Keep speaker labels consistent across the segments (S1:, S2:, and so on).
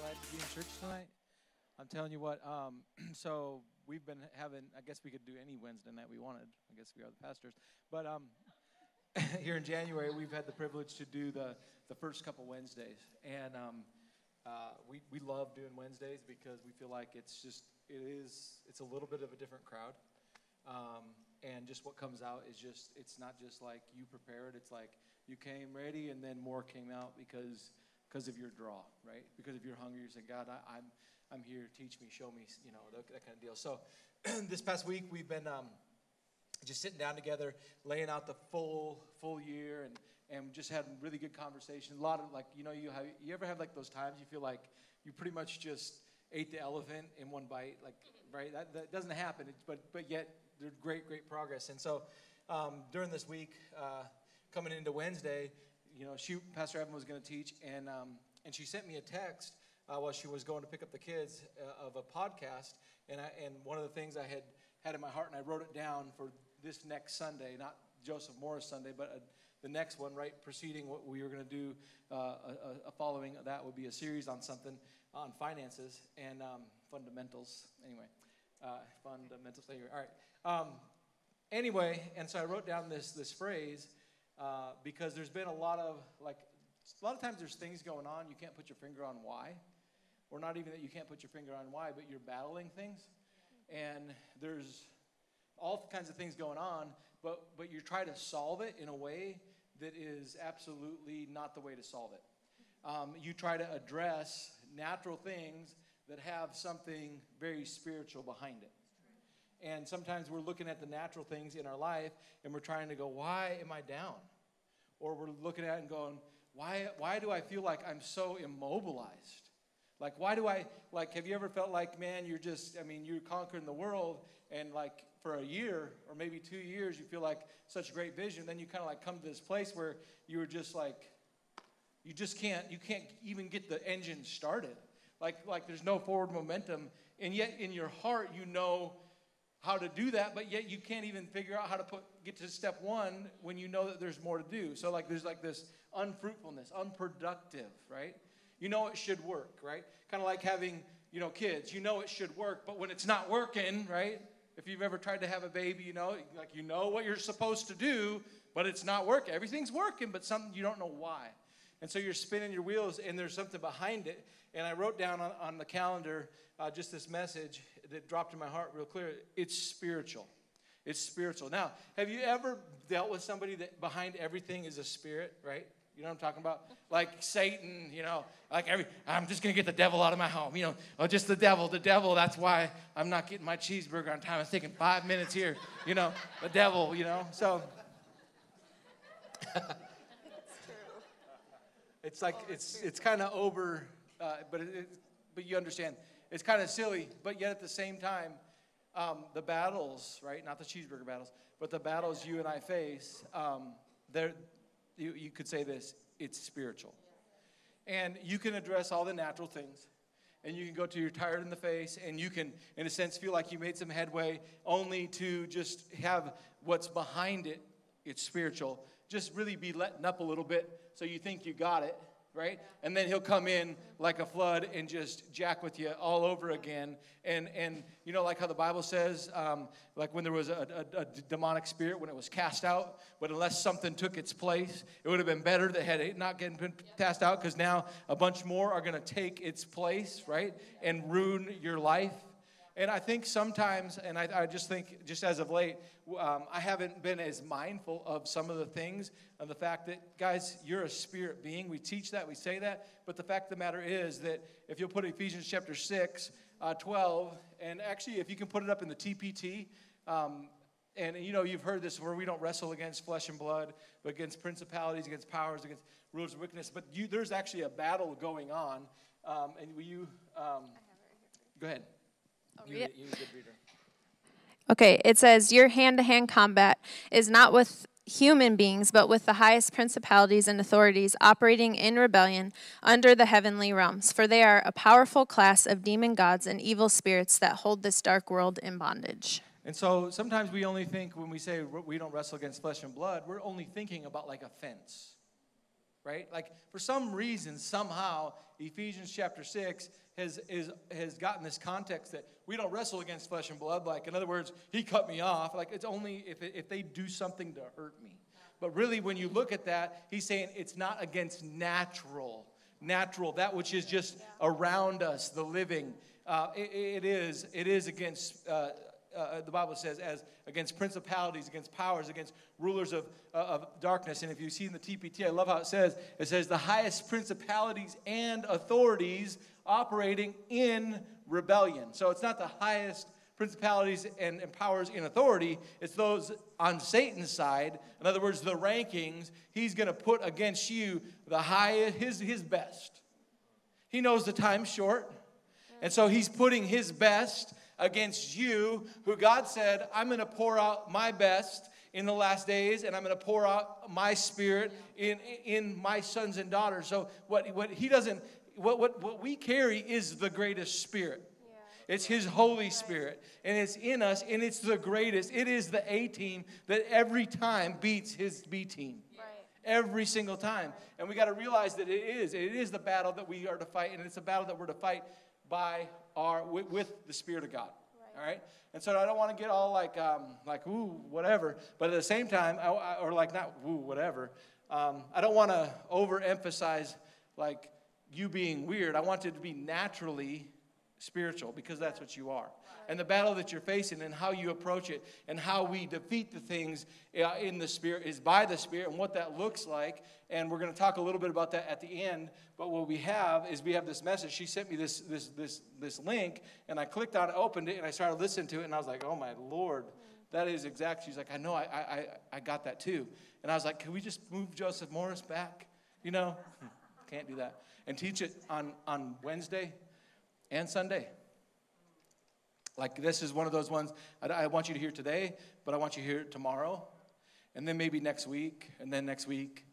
S1: glad to be in church tonight. I'm telling you what. Um, so we've been having. I guess we could do any Wednesday night we wanted. I guess we are the pastors. But um, here in January, we've had the privilege to do the the first couple Wednesdays, and um, uh, we we love doing Wednesdays because we feel like it's just it is it's a little bit of a different crowd. Um, and just what comes out is just it's not just like you prepared it's like you came ready and then more came out because because of your draw right? Because of your hunger you said god I, am I'm, I'm here. Teach me show me you know that, that kind of deal. So this past week we've been um, just sitting down together laying out the full full year and and just had really good conversation. A lot of like you know you have you ever have like those times you feel like you pretty much just ate the elephant in one bite like right? That, that doesn't happen. It's, but but yet there's great, great progress. And so um, during this week, uh, coming into Wednesday, you know, she, Pastor Evan was going to teach, and, um, and she sent me a text uh, while she was going to pick up the kids uh, of a podcast. And, I, and one of the things I had had in my heart, and I wrote it down for this next Sunday, not Joseph Morris Sunday, but uh, the next one, right preceding what we were going to do, uh, a, a, following that would be a series on something on finances and um, fundamentals. Anyway, uh, fundamentals. Anyway, all right. Um, anyway, and so I wrote down this this phrase uh, because there's been a lot of like a lot of times there's things going on you can't put your finger on why, or not even that you can't put your finger on why, but you're battling things, and there's all kinds of things going on, but but you try to solve it in a way that is absolutely not the way to solve it. Um, you try to address natural things that have something very spiritual behind it. And sometimes we're looking at the natural things in our life and we're trying to go, why am I down? Or we're looking at and going, why, why do I feel like I'm so immobilized? Like, why do I, like, have you ever felt like, man, you're just, I mean, you're conquering the world and like for a year or maybe two years, you feel like such a great vision. Then you kind of like come to this place where you're just like, you just can't, you can't even get the engine started. Like, like there's no forward momentum. And yet in your heart, you know how to do that, but yet you can't even figure out how to put get to step one when you know that there's more to do. So like there's like this unfruitfulness, unproductive, right? You know it should work, right? Kind of like having, you know, kids. You know it should work, but when it's not working, right? If you've ever tried to have a baby, you know, like you know what you're supposed to do, but it's not working. Everything's working, but something you don't know why. And so you're spinning your wheels and there's something behind it. And I wrote down on, on the calendar uh, just this message that dropped in my heart real clear. It's spiritual. It's spiritual. Now, have you ever dealt with somebody that behind everything is a spirit, right? You know what I'm talking about? Like Satan, you know, like every, I'm just going to get the devil out of my home. You know, oh, just the devil, the devil. That's why I'm not getting my cheeseburger on time. It's taking five minutes here. You know, the devil, you know. So, it's like, it's, it's kind of over, uh, but, it, but you understand it's kind of silly, but yet at the same time, um, the battles, right? Not the cheeseburger battles, but the battles you and I face, um, there, you, you could say this it's spiritual. And you can address all the natural things, and you can go to you're tired in the face, and you can, in a sense, feel like you made some headway, only to just have what's behind it, it's spiritual. Just really be letting up a little bit so you think you got it, right? And then he'll come in like a flood and just jack with you all over again. And, and you know, like how the Bible says, um, like when there was a, a, a, demonic spirit, when it was cast out, but unless something took its place, it would have been better that had it not been cast out because now a bunch more are going to take its place, right? And ruin your life. And I think sometimes, and I, I just think, just as of late, um, I haven't been as mindful of some of the things, of the fact that, guys, you're a spirit being. We teach that, we say that, but the fact of the matter is that if you'll put Ephesians chapter 6, uh, 12, and actually, if you can put it up in the TPT, um, and you know, you've heard this where we don't wrestle against flesh and blood, but against principalities, against powers, against rulers of wickedness. But you, there's actually a battle going on. Um, and will you um, go ahead? You, you good reader.
S2: Okay, it says, Your hand to hand combat is not with human beings, but with the highest principalities and authorities operating in rebellion under the heavenly realms. For they are a powerful class of demon gods and evil spirits that hold this dark world in bondage.
S1: And so sometimes we only think when we say we don't wrestle against flesh and blood, we're only thinking about like offense. Right? Like for some reason, somehow, Ephesians chapter 6 has, is, has gotten this context that we don't wrestle against flesh and blood. Like, in other words, he cut me off. Like, it's only if, if they do something to hurt me. But really, when you look at that, he's saying it's not against natural, natural, that which is just around us, the living. Uh, it, it is, it is against uh, uh, the Bible says, as against principalities, against powers, against rulers of, uh, of darkness. And if you see in the TPT, I love how it says, it says the highest principalities and authorities operating in rebellion. So it's not the highest principalities and, and powers in authority, it's those on Satan's side. In other words, the rankings, he's going to put against you the highest, his, his best. He knows the time's short. And so he's putting his best against you, who God said, I'm going to pour out my best in the last days, and I'm going to pour out my spirit in, in my sons and daughters. So, what, what he doesn't, what, what, what we carry is the greatest spirit. It's His Holy Spirit, and it's in us, and it's the greatest. It is the A team that every time beats His B team. Right. Every single time. And we got to realize that it is. It is the battle that we are to fight, and it's a battle that we're to fight by our with, with the Spirit of God. Right. All right. And so I don't want to get all like um, like ooh whatever, but at the same time, I, I, or like not ooh whatever. Um, I don't want to overemphasize like you being weird. I want it to be naturally spiritual because that's what you are. And the battle that you're facing and how you approach it and how we defeat the things uh, in the spirit is by the spirit and what that looks like. And we're going to talk a little bit about that at the end. But what we have is we have this message. She sent me this this this this link and I clicked on it, opened it, and I started listening to it and I was like, "Oh my lord." That is exact. She's like, I know, I, I, I got that too. And I was like, can we just move Joseph Morris back? You know, can't do that. And teach it on, on Wednesday and Sunday. Like this is one of those ones I, I want you to hear today, but I want you to hear tomorrow, and then maybe next week, and then next week.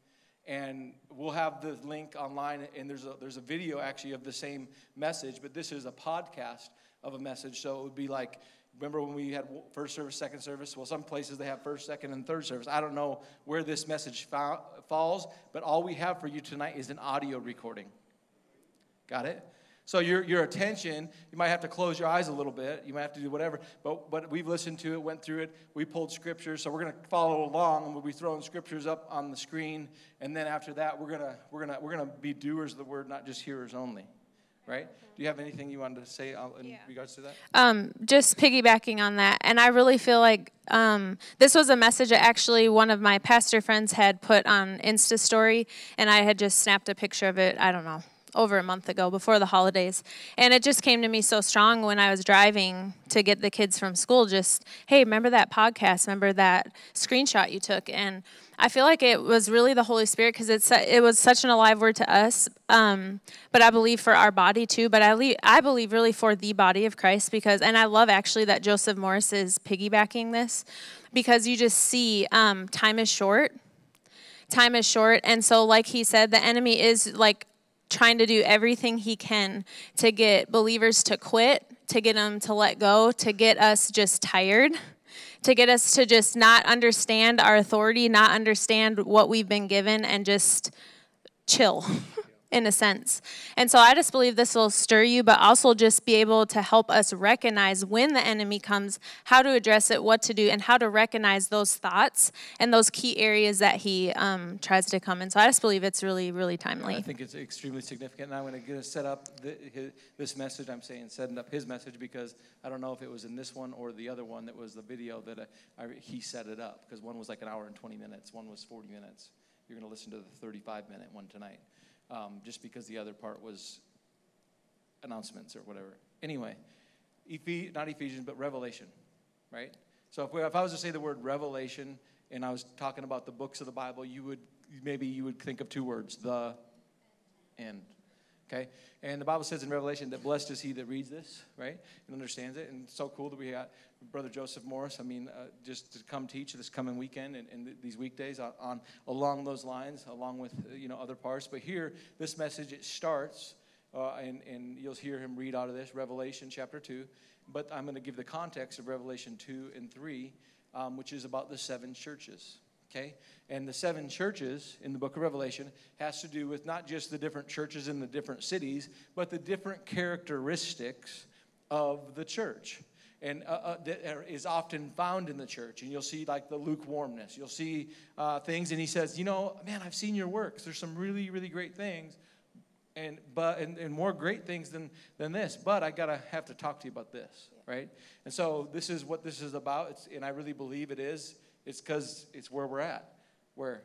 S1: And we'll have the link online, and there's a, there's a video actually of the same message, but this is a podcast of a message. So it would be like, remember when we had first service, second service? Well, some places they have first, second, and third service. I don't know where this message fa- falls, but all we have for you tonight is an audio recording. Got it? So your, your attention, you might have to close your eyes a little bit. You might have to do whatever. But, but we've listened to it, went through it. We pulled scriptures. So we're going to follow along and we'll be throwing scriptures up on the screen. And then after that, we're going to we're gonna, we're gonna be doers of the word, not just hearers only. Right? Do you have anything you wanted to say in yeah. regards to that?
S2: Um, just piggybacking on that. And I really feel like um, this was a message that actually one of my pastor friends had put on Insta story. And I had just snapped a picture of it, I don't know, over a month ago before the holidays. And it just came to me so strong when I was driving to get the kids from school just, hey, remember that podcast? Remember that screenshot you took? And I feel like it was really the Holy Spirit because it's it was such an alive word to us, um, but I believe for our body too. But I le- I believe really for the body of Christ because, and I love actually that Joseph Morris is piggybacking this because you just see um, time is short time is short and so like he said the enemy is like trying to do everything he can to get believers to quit, to get them to let go, to get us just tired, to get us to just not understand our authority, not understand what we've been given, and just chill. In a sense. And so I just believe this will stir you, but also just be able to help us recognize when the enemy comes, how to address it, what to do, and how to recognize those thoughts and those key areas that he um, tries to come in. So I just believe it's really, really timely.
S1: I think it's extremely significant. And I'm going to set up the, his, this message. I'm saying setting up his message because I don't know if it was in this one or the other one that was the video that I, I, he set it up because one was like an hour and 20 minutes, one was 40 minutes. You're going to listen to the 35 minute one tonight um, just because the other part was announcements or whatever. Anyway, Ephes- not Ephesians, but Revelation, right? So if, we, if I was to say the word Revelation and I was talking about the books of the Bible, you would maybe you would think of two words: the end. Okay? And the Bible says in Revelation that blessed is he that reads this, right? And understands it. And so cool that we got Brother Joseph Morris, I mean, uh, just to come teach this coming weekend and, and these weekdays on, on, along those lines, along with, uh, you know, other parts. But here, this message, it starts, uh, and, and you'll hear him read out of this, Revelation chapter 2. But I'm going to give the context of Revelation 2 and 3, um, which is about the seven churches. Okay? And the seven churches in the book of Revelation has to do with not just the different churches in the different cities, but the different characteristics of the church. And uh, uh, that is often found in the church. And you'll see like the lukewarmness. You'll see uh, things, and he says, You know, man, I've seen your works. There's some really, really great things. And, but, and, and more great things than, than this. But I got to have to talk to you about this, right? And so this is what this is about. It's, and I really believe it is. It's because it's where we're at where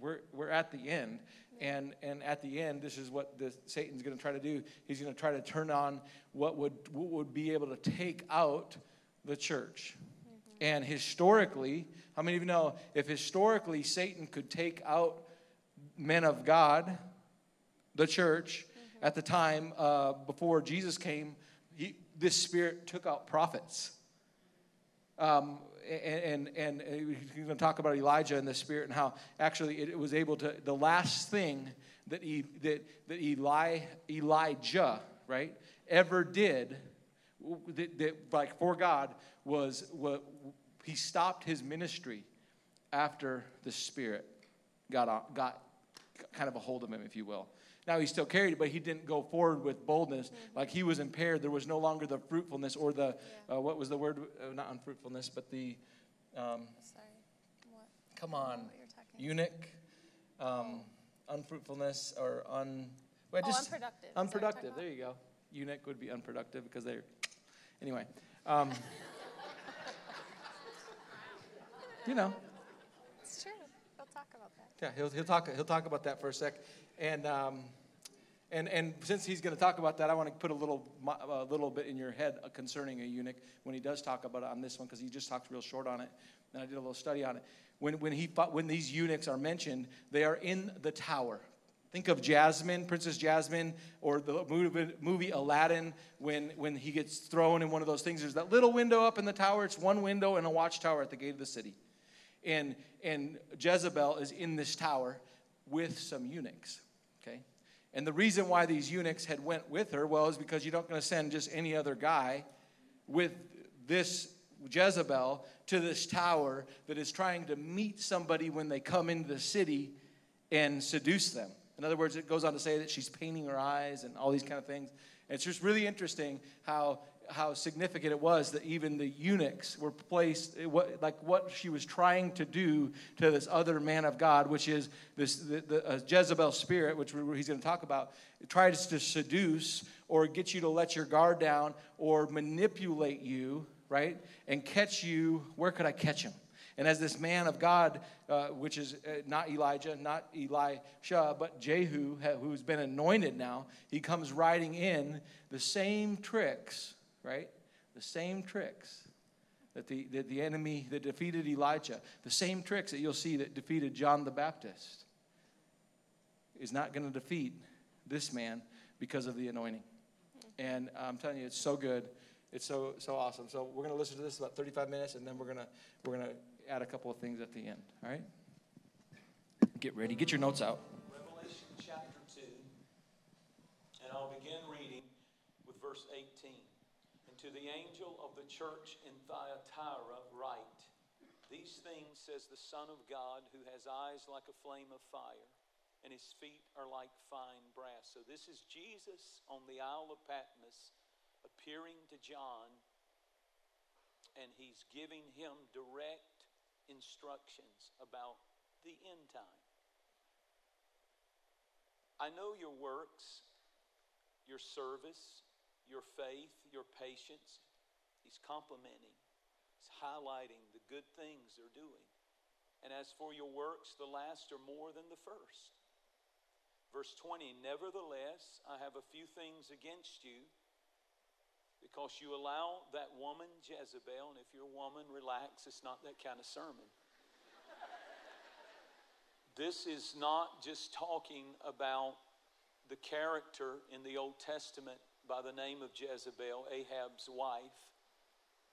S1: we're, we're at the end. And, and at the end, this is what the, Satan's going to try to do. He's going to try to turn on what would, what would be able to take out the church. Mm-hmm. And historically, how many of you know if historically Satan could take out men of God, the church, mm-hmm. at the time uh, before Jesus came, he, this spirit took out prophets. Um, and, and, and he's going to talk about Elijah and the Spirit and how actually it was able to, the last thing that, he, that, that Eli, Elijah, right, ever did, that, that, like for God, was what he stopped his ministry after the Spirit got, got kind of a hold of him, if you will. Now he still carried it, but he didn't go forward with boldness. Mm-hmm. Like he was impaired. There was no longer the fruitfulness or the, yeah. uh, what was the word? Uh, not unfruitfulness, but the, um, Sorry. What? come on, eunuch, um, unfruitfulness or un.
S2: Well, oh, just, unproductive.
S1: Unproductive. There you go. Eunuch would be unproductive because they're. Anyway. Um, you know.
S2: It's true. He'll talk about that.
S1: Yeah, he'll, he'll talk he'll talk about that for a sec. And, um, and, and since he's going to talk about that, I want to put a little, a little bit in your head concerning a eunuch when he does talk about it on this one, because he just talks real short on it. And I did a little study on it. When, when, he, when these eunuchs are mentioned, they are in the tower. Think of Jasmine, Princess Jasmine, or the movie, movie Aladdin when, when he gets thrown in one of those things. There's that little window up in the tower. It's one window and a watchtower at the gate of the city. And, and Jezebel is in this tower with some eunuchs. Okay? And the reason why these eunuchs had went with her, well, is because you're not going to send just any other guy with this Jezebel to this tower that is trying to meet somebody when they come into the city and seduce them. In other words, it goes on to say that she's painting her eyes and all these kind of things. And it's just really interesting how how significant it was that even the eunuchs were placed, what, like what she was trying to do to this other man of God, which is this the, the uh, Jezebel spirit, which he's going to talk about, tries to seduce or get you to let your guard down or manipulate you, right, and catch you. Where could I catch him? And as this man of God, uh, which is uh, not Elijah, not Elisha, but Jehu, who's been anointed now, he comes riding in the same tricks right? The same tricks that the, that the enemy that defeated Elijah, the same tricks that you'll see that defeated John the Baptist, is not going to defeat this man because of the anointing. Mm-hmm. And I'm telling you, it's so good. It's so so awesome. So we're going to listen to this about 35 minutes, and then we're going to we're going to add a couple of things at the end. All right. Get ready. Get your notes out.
S3: Revelation chapter two, and I'll begin reading with verse 18. To the angel of the church in Thyatira, write These things says the Son of God, who has eyes like a flame of fire, and his feet are like fine brass. So this is Jesus on the Isle of Patmos appearing to John, and he's giving him direct instructions about the end time. I know your works, your service, your faith, your patience. He's complimenting, he's highlighting the good things they're doing. And as for your works, the last are more than the first. Verse 20 Nevertheless, I have a few things against you because you allow that woman Jezebel, and if you're a woman, relax, it's not that kind of sermon. this is not just talking about the character in the Old Testament by the name of Jezebel, Ahab's wife.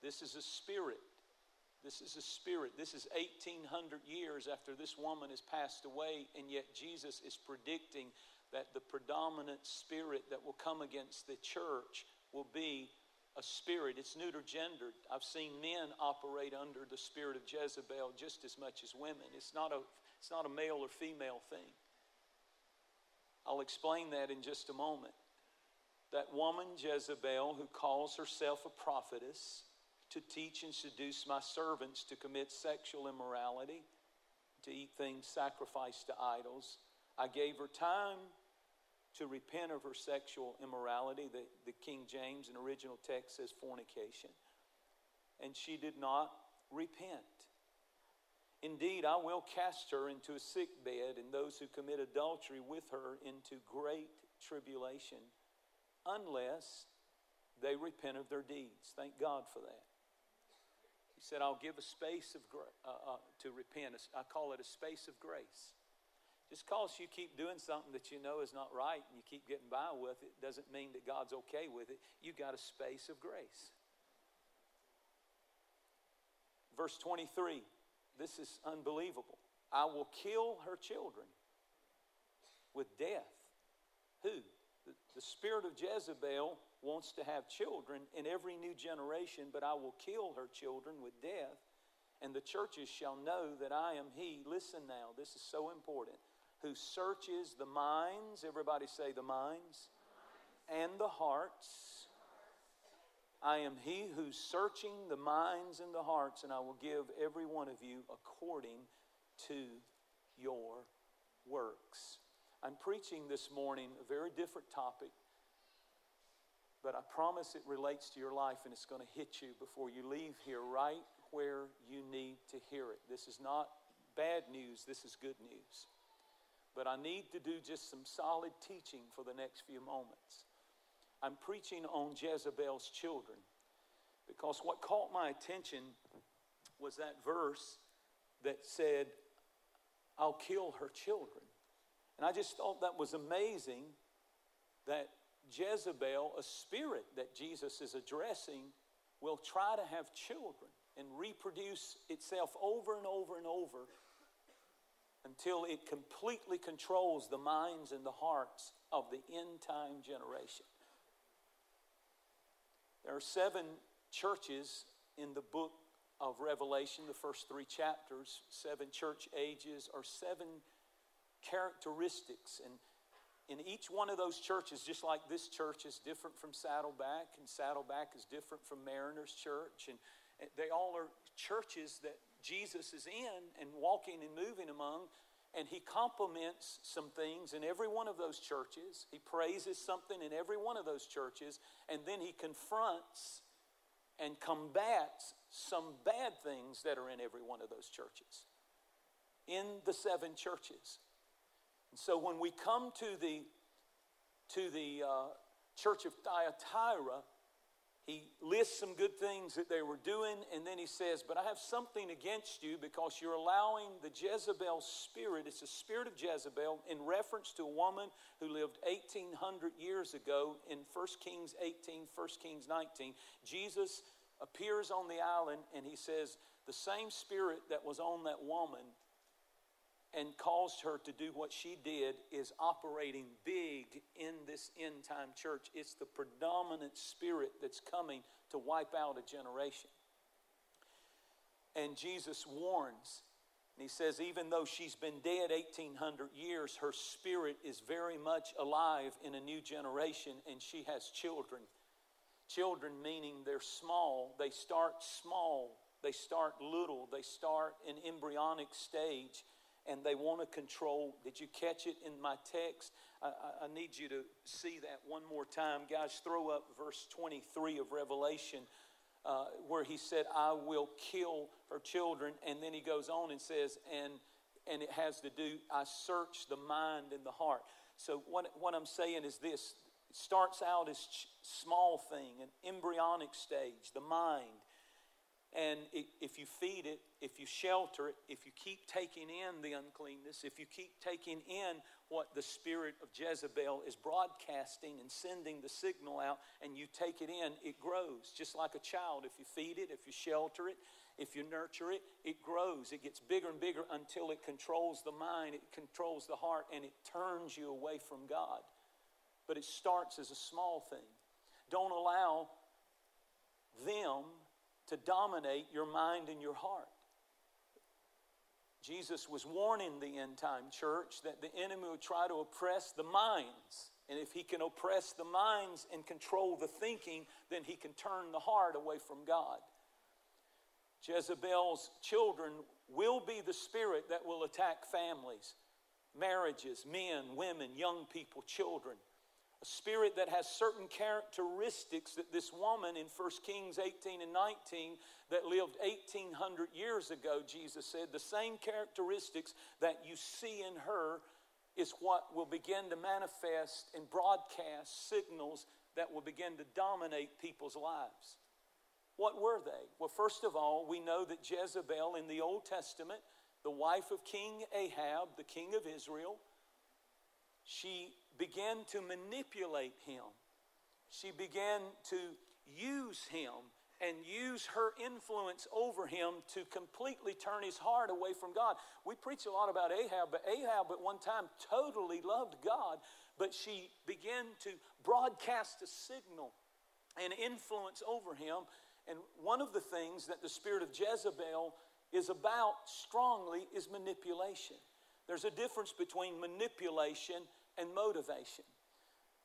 S3: This is a spirit. This is a spirit. This is 1800 years after this woman has passed away, and yet Jesus is predicting that the predominant spirit that will come against the church will be a spirit. It's neuter gendered. I've seen men operate under the spirit of Jezebel just as much as women. It's not a, it's not a male or female thing. I'll explain that in just a moment. That woman, Jezebel, who calls herself a prophetess to teach and seduce my servants to commit sexual immorality, to eat things sacrificed to idols. I gave her time to repent of her sexual immorality. The, the King James and original text says fornication. And she did not repent. Indeed, I will cast her into a sick bed, and those who commit adultery with her into great tribulation, unless they repent of their deeds. Thank God for that. He said, I'll give a space of uh, uh, to repent. I call it a space of grace. Just because you keep doing something that you know is not right and you keep getting by with it doesn't mean that God's okay with it. You got a space of grace. Verse 23, this is unbelievable. I will kill her children with death. Who? The, the spirit of Jezebel wants to have children in every new generation, but I will kill her children with death, and the churches shall know that I am He. Listen now, this is so important who searches the minds, everybody say the minds, and the hearts. I am he who's searching the minds and the hearts, and I will give every one of you according to your works. I'm preaching this morning a very different topic, but I promise it relates to your life and it's going to hit you before you leave here right where you need to hear it. This is not bad news, this is good news but I need to do just some solid teaching for the next few moments. I'm preaching on Jezebel's children because what caught my attention was that verse that said, I'll kill her children. And I just thought that was amazing that Jezebel, a spirit that Jesus is addressing, will try to have children and reproduce itself over and over and over until it completely controls the minds and the hearts of the end time generation. There are seven churches in the book of Revelation, the first three chapters, seven church ages, or seven characteristics. And in each one of those churches, just like this church is different from Saddleback, and Saddleback is different from Mariners Church, and they all are churches that Jesus is in and walking and moving among, and he compliments some things in every one of those churches. He praises something in every one of those churches, and then he confronts and combats some bad things that are in every one of those churches. In the seven churches. And so when we come to the to the uh, church of Thyatira, he lists some good things that they were doing, and then he says, But I have something against you because you're allowing the Jezebel spirit, it's a spirit of Jezebel, in reference to a woman who lived 1800 years ago in 1 Kings 18, 1 Kings 19. Jesus appears on the island and he says, The same spirit that was on that woman and caused her to do what she did is operating big in this end time church. It's the predominant spirit that's coming to wipe out a generation. And Jesus warns, and he says, even though she's been dead 1800 years, her spirit is very much alive in a new generation, and she has children. Children meaning they're small, they start small, they start little, they start in embryonic stage and they want to control. Did you catch it in my text? I, I, I, need you to see that one more time. Guys, throw up verse 23 of Revelation uh, where he said, I will kill her children. And then he goes on and says, and, and it has to do, I search the mind and the heart. So what, what I'm saying is this. It starts out as ch- small thing, an embryonic stage, the mind and if you feed it, if you shelter it, if you keep taking in the uncleanness, if you keep taking in what the spirit of Jezebel is broadcasting and sending the signal out, and you take it in, it grows. Just like a child, if you feed it, if you shelter it, if you nurture it, it grows. It gets bigger and bigger until it controls the mind, it controls the heart, and it turns you away from God. But it starts as a small thing. Don't allow them to dominate your mind and your heart. Jesus was warning the end time church that the enemy would try to oppress the minds. And if he can oppress the minds and control the thinking, then he can turn the heart away from God. Jezebel's children will be the spirit that will attack families, marriages, men, women, young people, children. A spirit that has certain characteristics that this woman in 1 Kings 18 and 19 that lived 1800 years ago, Jesus said, the same characteristics that you see in her is what will begin to manifest and broadcast signals that will begin to dominate people's lives. What were they? Well, first of all, we know that Jezebel in the Old Testament, the wife of King Ahab, the king of Israel, she began to manipulate him. She began to use him and use her influence over him to completely turn his heart away from God. We preach a lot about Ahab, but Ahab at one time totally loved God, but she began to broadcast a signal and influence over him. And one of the things that the spirit of Jezebel is about strongly is manipulation. There's a difference between manipulation and motivation.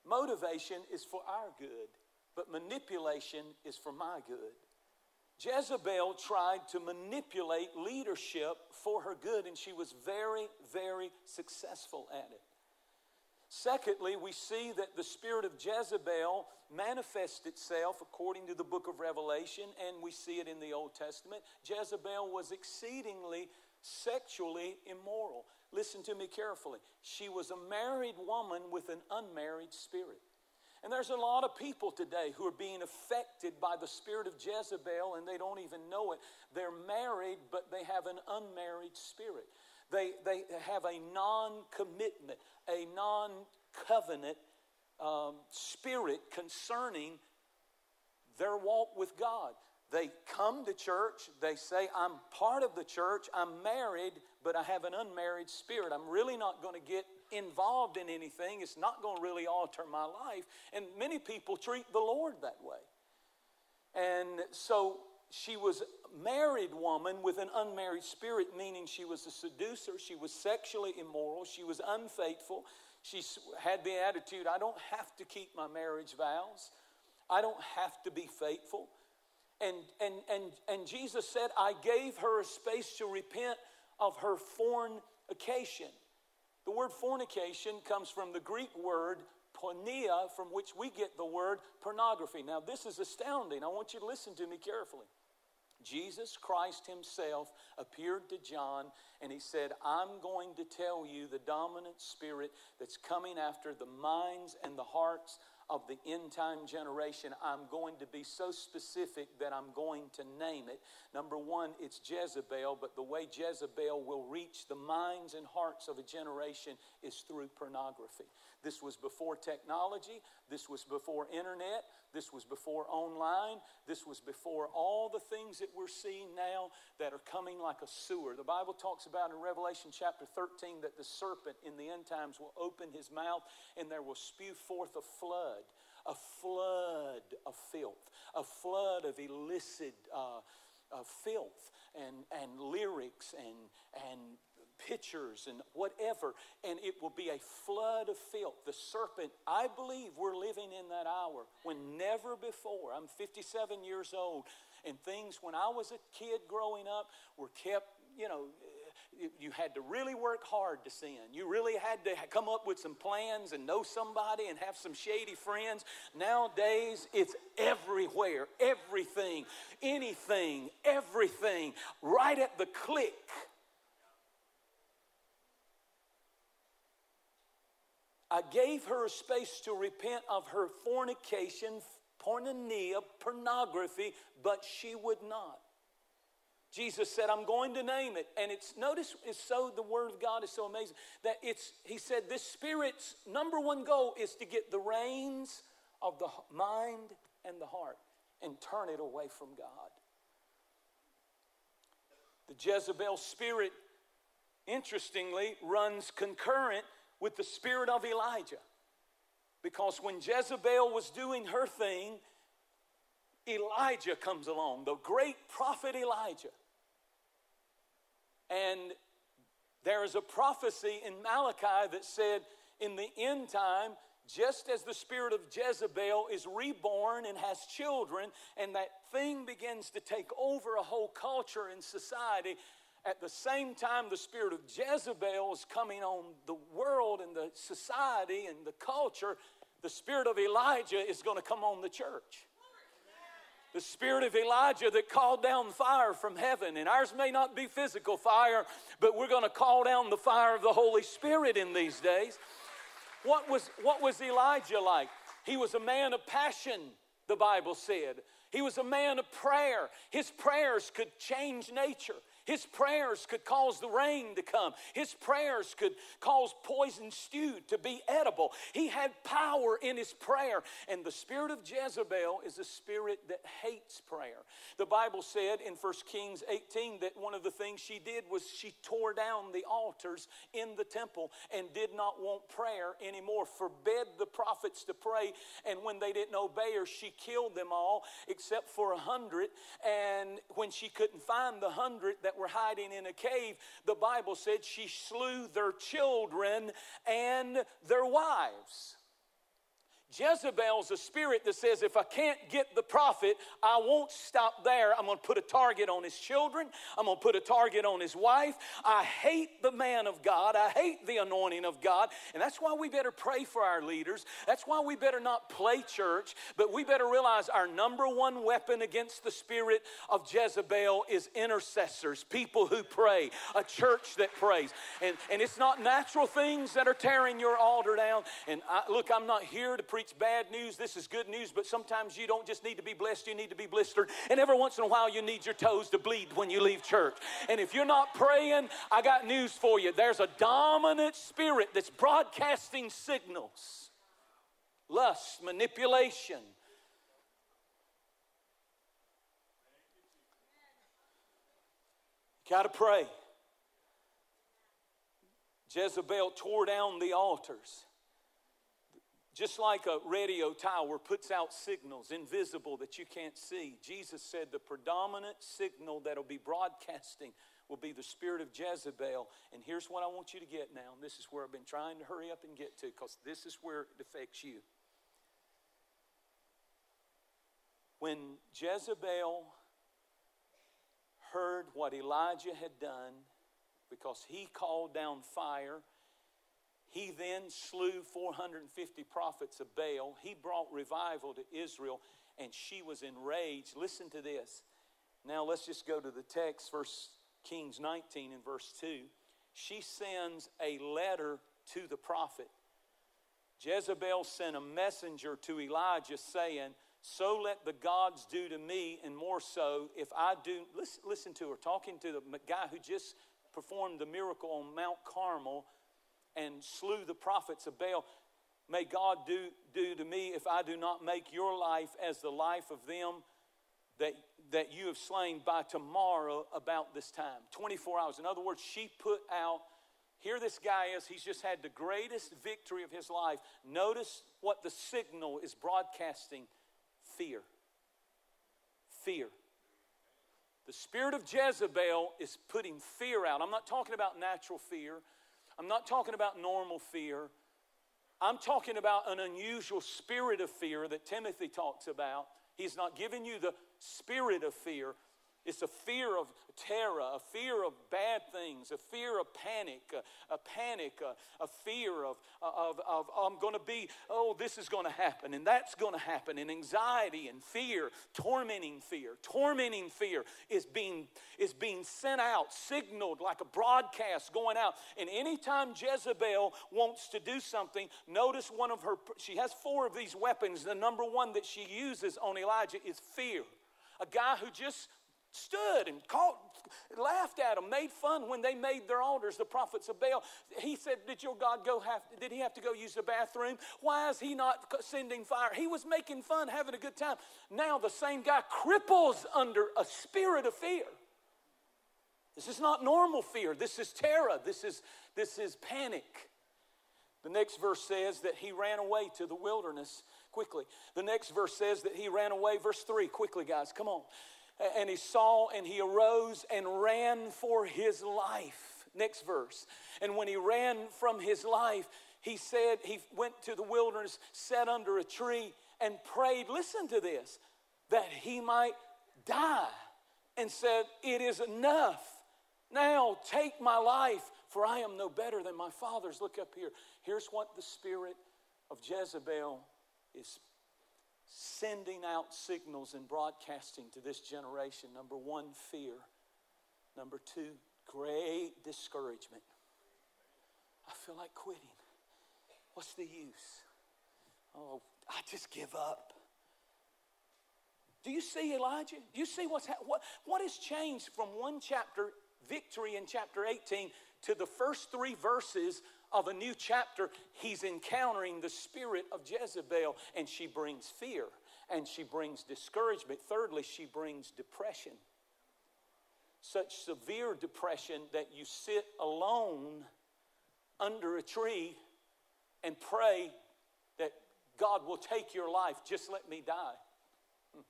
S3: Motivation is for our good but manipulation is for my good. Jezebel tried to manipulate leadership for her good, and she was very, very successful at it. Secondly, we see that the spirit of Jezebel manifests itself according to the book of Revelation, and we see it in the Old Testament. Jezebel was exceedingly sexually immoral. Listen to me carefully. She was a married woman with an unmarried spirit. And there's a lot of people today who are being affected by the spirit of Jezebel and they don't even know it. They're married, but they have an unmarried spirit. They, they have a non commitment, a non covenant um, spirit concerning their walk with God. They come to church, they say, I'm part of the church, I'm married, but I have an unmarried spirit. I'm really not going to get involved in anything. It's not going to really alter my life. And many people treat the Lord that way. And so she was a married woman with an unmarried spirit, meaning she was a seducer, she was sexually immoral, she was unfaithful. She had the attitude, I don't have to keep my marriage vows. I don't have to be faithful. And, and, and, and Jesus said, I gave her a space to repent of her fornication. The word fornication comes from the Greek word porneia, from which we get the word pornography. Now, this is astounding. I want you to listen to me carefully. Jesus Christ Himself appeared to John and He said, I'm going to tell you the dominant spirit that's coming after the minds and the hearts of the end time generation, I'm going to be so specific that I'm going to name it. Number one, it's Jezebel, but the way Jezebel will reach the minds and hearts of a generation is through pornography. This was before technology, this was before internet, this was before online, this was before all the things that we're seeing now that are coming like a sewer. The Bible talks about in Revelation chapter 13 that the serpent in the end times will open his mouth and there will spew forth a flood, a flood of filth, a flood of illicit uh, uh, filth and, and lyrics and, and pictures and whatever, and it will be a flood of filth. The serpent, I believe we're living in that hour when never before, I'm 57 years old, and things when I was a kid growing up were kept, you know, eh, you had to really work hard to sin. You really had to come up with some plans and know somebody and have some shady friends. Nowadays, it's everywhere, everything, anything, everything, right at the click I gave her a space to repent of her fornication, porneia, pornography, but she would not. Jesus said, I'm going to name it. And it's, notice, it's so, the word of God is so amazing that it's, he said, this spirit's number one goal is to get the reins of the mind and the heart and turn it away from God. The Jezebel spirit, interestingly, runs concurrent with the spirit of Elijah. Because when Jezebel was doing her thing, Elijah comes along, the great prophet Elijah. And there is a prophecy in Malachi that said, in the end time, just as the spirit of Jezebel is reborn and has children, and that thing begins to take over a whole culture and society, at the same time the spirit of Jezebel is coming on the world and the society and the culture, the spirit of Elijah is going to come on the church. The spirit of Elijah that called down fire from heaven, and ours may not be physical fire, but we're going to call down the fire of the Holy Spirit in these days. What was, what was Elijah like? He was a man of passion, the Bible said. He was a man of prayer. His prayers could change nature. His prayers could cause the rain to come. His prayers could cause poison stew to be edible. He had power in his prayer. And the spirit of Jezebel is a spirit that hates prayer. The Bible said in 1 Kings 18 that one of the things she did was she tore down the altars in the temple and did not want prayer anymore, forbid the prophets to pray. And when they didn't obey her, she killed them all except for a hundred. And when she couldn't find the hundred that that were hiding in a cave, the Bible said she slew their children and their wives. Jezebel's a spirit that says, if I can't get the prophet, I won't stop there. I'm going to put a target on his children. I'm going to put a target on his wife. I hate the man of God. I hate the anointing of God. And that's why we better pray for our leaders. That's why we better not play church, but we better realize our number one weapon against the spirit of Jezebel is intercessors, people who pray, a church that prays. And, and it's not natural things that are tearing your altar down. And I, look, I'm not here to preach preach bad news. This is good news, but sometimes you don't just need to be blessed, you need to be blistered. And every once in a while, you need your toes to bleed when you leave church. And if you're not praying, I got news for you. There's a dominant spirit that's broadcasting signals lust, manipulation. Got to pray. Jezebel tore down the altars. Just like a radio tower puts out signals invisible that you can't see, Jesus said the predominant signal that'll be broadcasting will be the spirit of Jezebel. And here's what I want you to get now. This is where I've been trying to hurry up and get to because this is where it affects you. When Jezebel heard what Elijah had done, because he called down fire he then slew 450 prophets of Baal. He brought revival to Israel, and she was enraged. Listen to this. Now let's just go to the text, First Kings 19 and verse 2. She sends a letter to the prophet. Jezebel sent a messenger to Elijah saying, So let the gods do to me, and more so if I do. Listen, listen to her, talking to the guy who just performed the miracle on Mount Carmel and slew the prophets of Baal. May God do, do to me if I do not make your life as the life of them that, that you have slain by tomorrow about this time. 24 hours. In other words, she put out, here this guy is, he's just had the greatest victory of his life. Notice what the signal is broadcasting fear. Fear. The spirit of Jezebel is putting fear out. I'm not talking about natural fear. I'm not talking about normal fear. I'm talking about an unusual spirit of fear that Timothy talks about. He's not giving you the spirit of fear, it's a fear of terror, a fear of bad things, a fear of panic, a, a panic, a, a, fear of, of, of I'm going to be, oh, this is going to happen and that's going to happen, and anxiety and fear, tormenting fear. Tormenting fear is being, is being sent out, signaled like a broadcast going out. And anytime Jezebel wants to do something, notice one of her, she has four of these weapons. The number one that she uses on Elijah is fear. A guy who just stood and called, laughed at them, made fun when they made their altars, the prophets of Baal. He said, Did your God go have, did he have to go use the bathroom? Why is he not sending fire? He was making fun, having a good time. Now the same guy cripples under a spirit of fear. This is not normal fear. This is terror. This is, this is panic. The next verse says that he ran away to the wilderness quickly. The next verse says that he ran away. Verse 3, quickly, guys, come on. And he saw and he arose and ran for his life. Next verse. And when he ran from his life, he said, he went to the wilderness, sat under a tree, and prayed, listen to this, that he might die. And said, It is enough. Now take my life, for I am no better than my fathers. Look up here. Here's what the spirit of Jezebel is sending out signals and broadcasting to this generation. Number one, fear. Number two, great discouragement. I feel like quitting. What's the use? Oh, I just give up. Do you see Elijah? Do you see what's ha- what, what has changed from one chapter, victory in chapter 18, to the first three verses of a new chapter, he's encountering the spirit of Jezebel, and she brings fear and she brings discouragement. Thirdly, she brings depression. Such severe depression that you sit alone under a tree and pray that God will take your life. Just let me die. Hmm.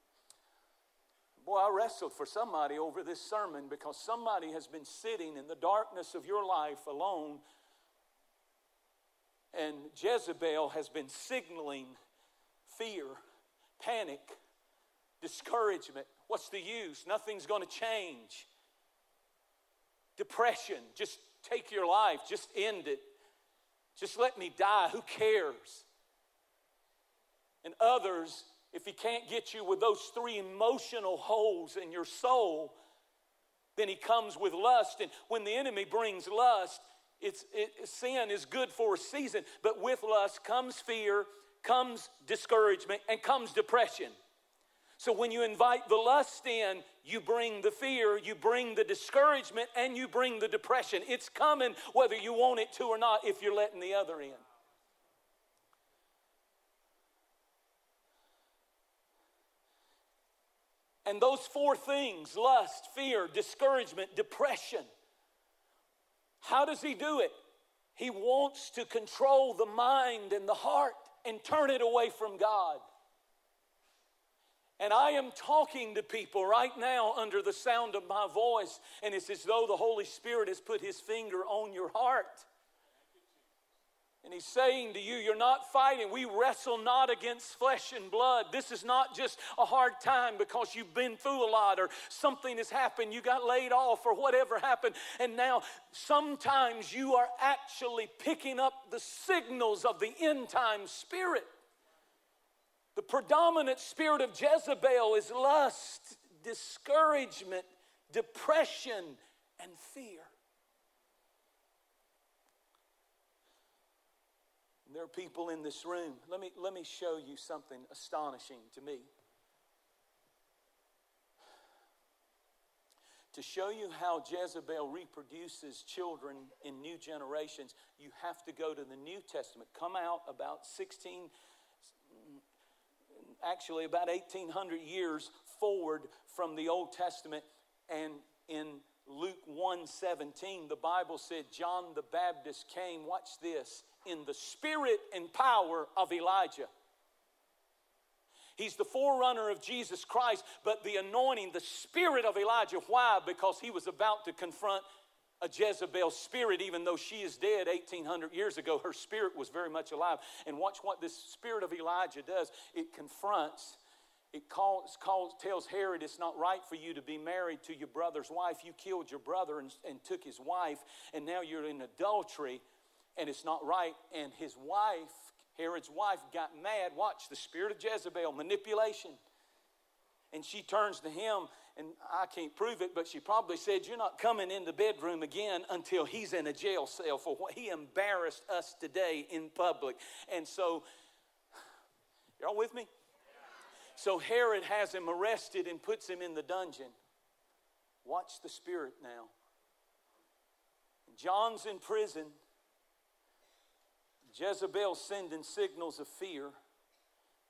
S3: Boy, I wrestled for somebody over this sermon because somebody has been sitting in the darkness of your life alone and Jezebel has been signaling fear, panic, discouragement. What's the use? Nothing's going to change. Depression, just take your life, just end it. Just let me die. Who cares? And others, if he can't get you with those three emotional holes in your soul, then he comes with lust. And when the enemy brings lust, it's, it, sin is good for a season, but with lust comes fear, comes discouragement, and comes depression. So when you invite the lust in, you bring the fear, you bring the discouragement, and you bring the depression. It's coming whether you want it to or not if you're letting the other in. And those four things lust, fear, discouragement, depression how does he do it? He wants to control the mind and the heart and turn it away from God. And I am talking to people right now under the sound of my voice, and it's as though the Holy Spirit has put his finger on your heart. And he's saying to you, You're not fighting. We wrestle not against flesh and blood. This is not just a hard time because you've been through a lot or something has happened, you got laid off or whatever happened. And now sometimes you are actually picking up the signals of the end time spirit. The predominant spirit of Jezebel is lust, discouragement, depression, and fear. There are people in this room. Let me, let me show you something astonishing to me. To show you how Jezebel reproduces children in new generations, you have to go to the New Testament. Come out about 16, actually about 1800 years forward from the Old Testament. And in Luke 1 17, the Bible said John the Baptist came, watch this, in the spirit and power of Elijah. He's the forerunner of Jesus Christ, but the anointing, the spirit of Elijah. Why? Because he was about to confront a Jezebel spirit, even though she is dead 1800 years ago, her spirit was very much alive. And watch what this spirit of Elijah does it confronts. It calls, calls, tells Herod it's not right for you to be married to your brother's wife. You killed your brother and, and took his wife, and now you're in adultery and it's not right. And his wife, Herod's wife, got mad. Watch the spirit of Jezebel, manipulation. And she turns to him, and I can't prove it, but she probably said, You're not coming in the bedroom again until he's in a jail cell for what he embarrassed us today in public. And so, y'all with me? So Herod has him arrested and puts him in the dungeon. Watch the spirit now. John's in prison. Jezebel sending signals of fear,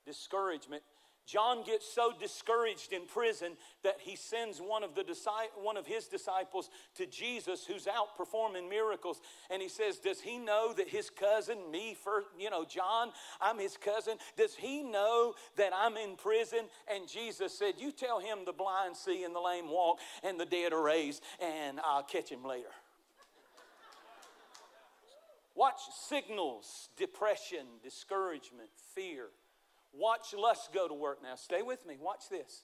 S3: discouragement. John gets so discouraged in prison that he sends one of, the one of his disciples to Jesus who's out performing miracles. And he says, Does he know that his cousin, me, for, you know, John, I'm his cousin, does he know that I'm in prison? And Jesus said, You tell him the blind see and the lame walk and the dead are raised, and I'll catch him later. Watch signals, depression, discouragement, fear. Watch lust go to work now. Stay with me. Watch this.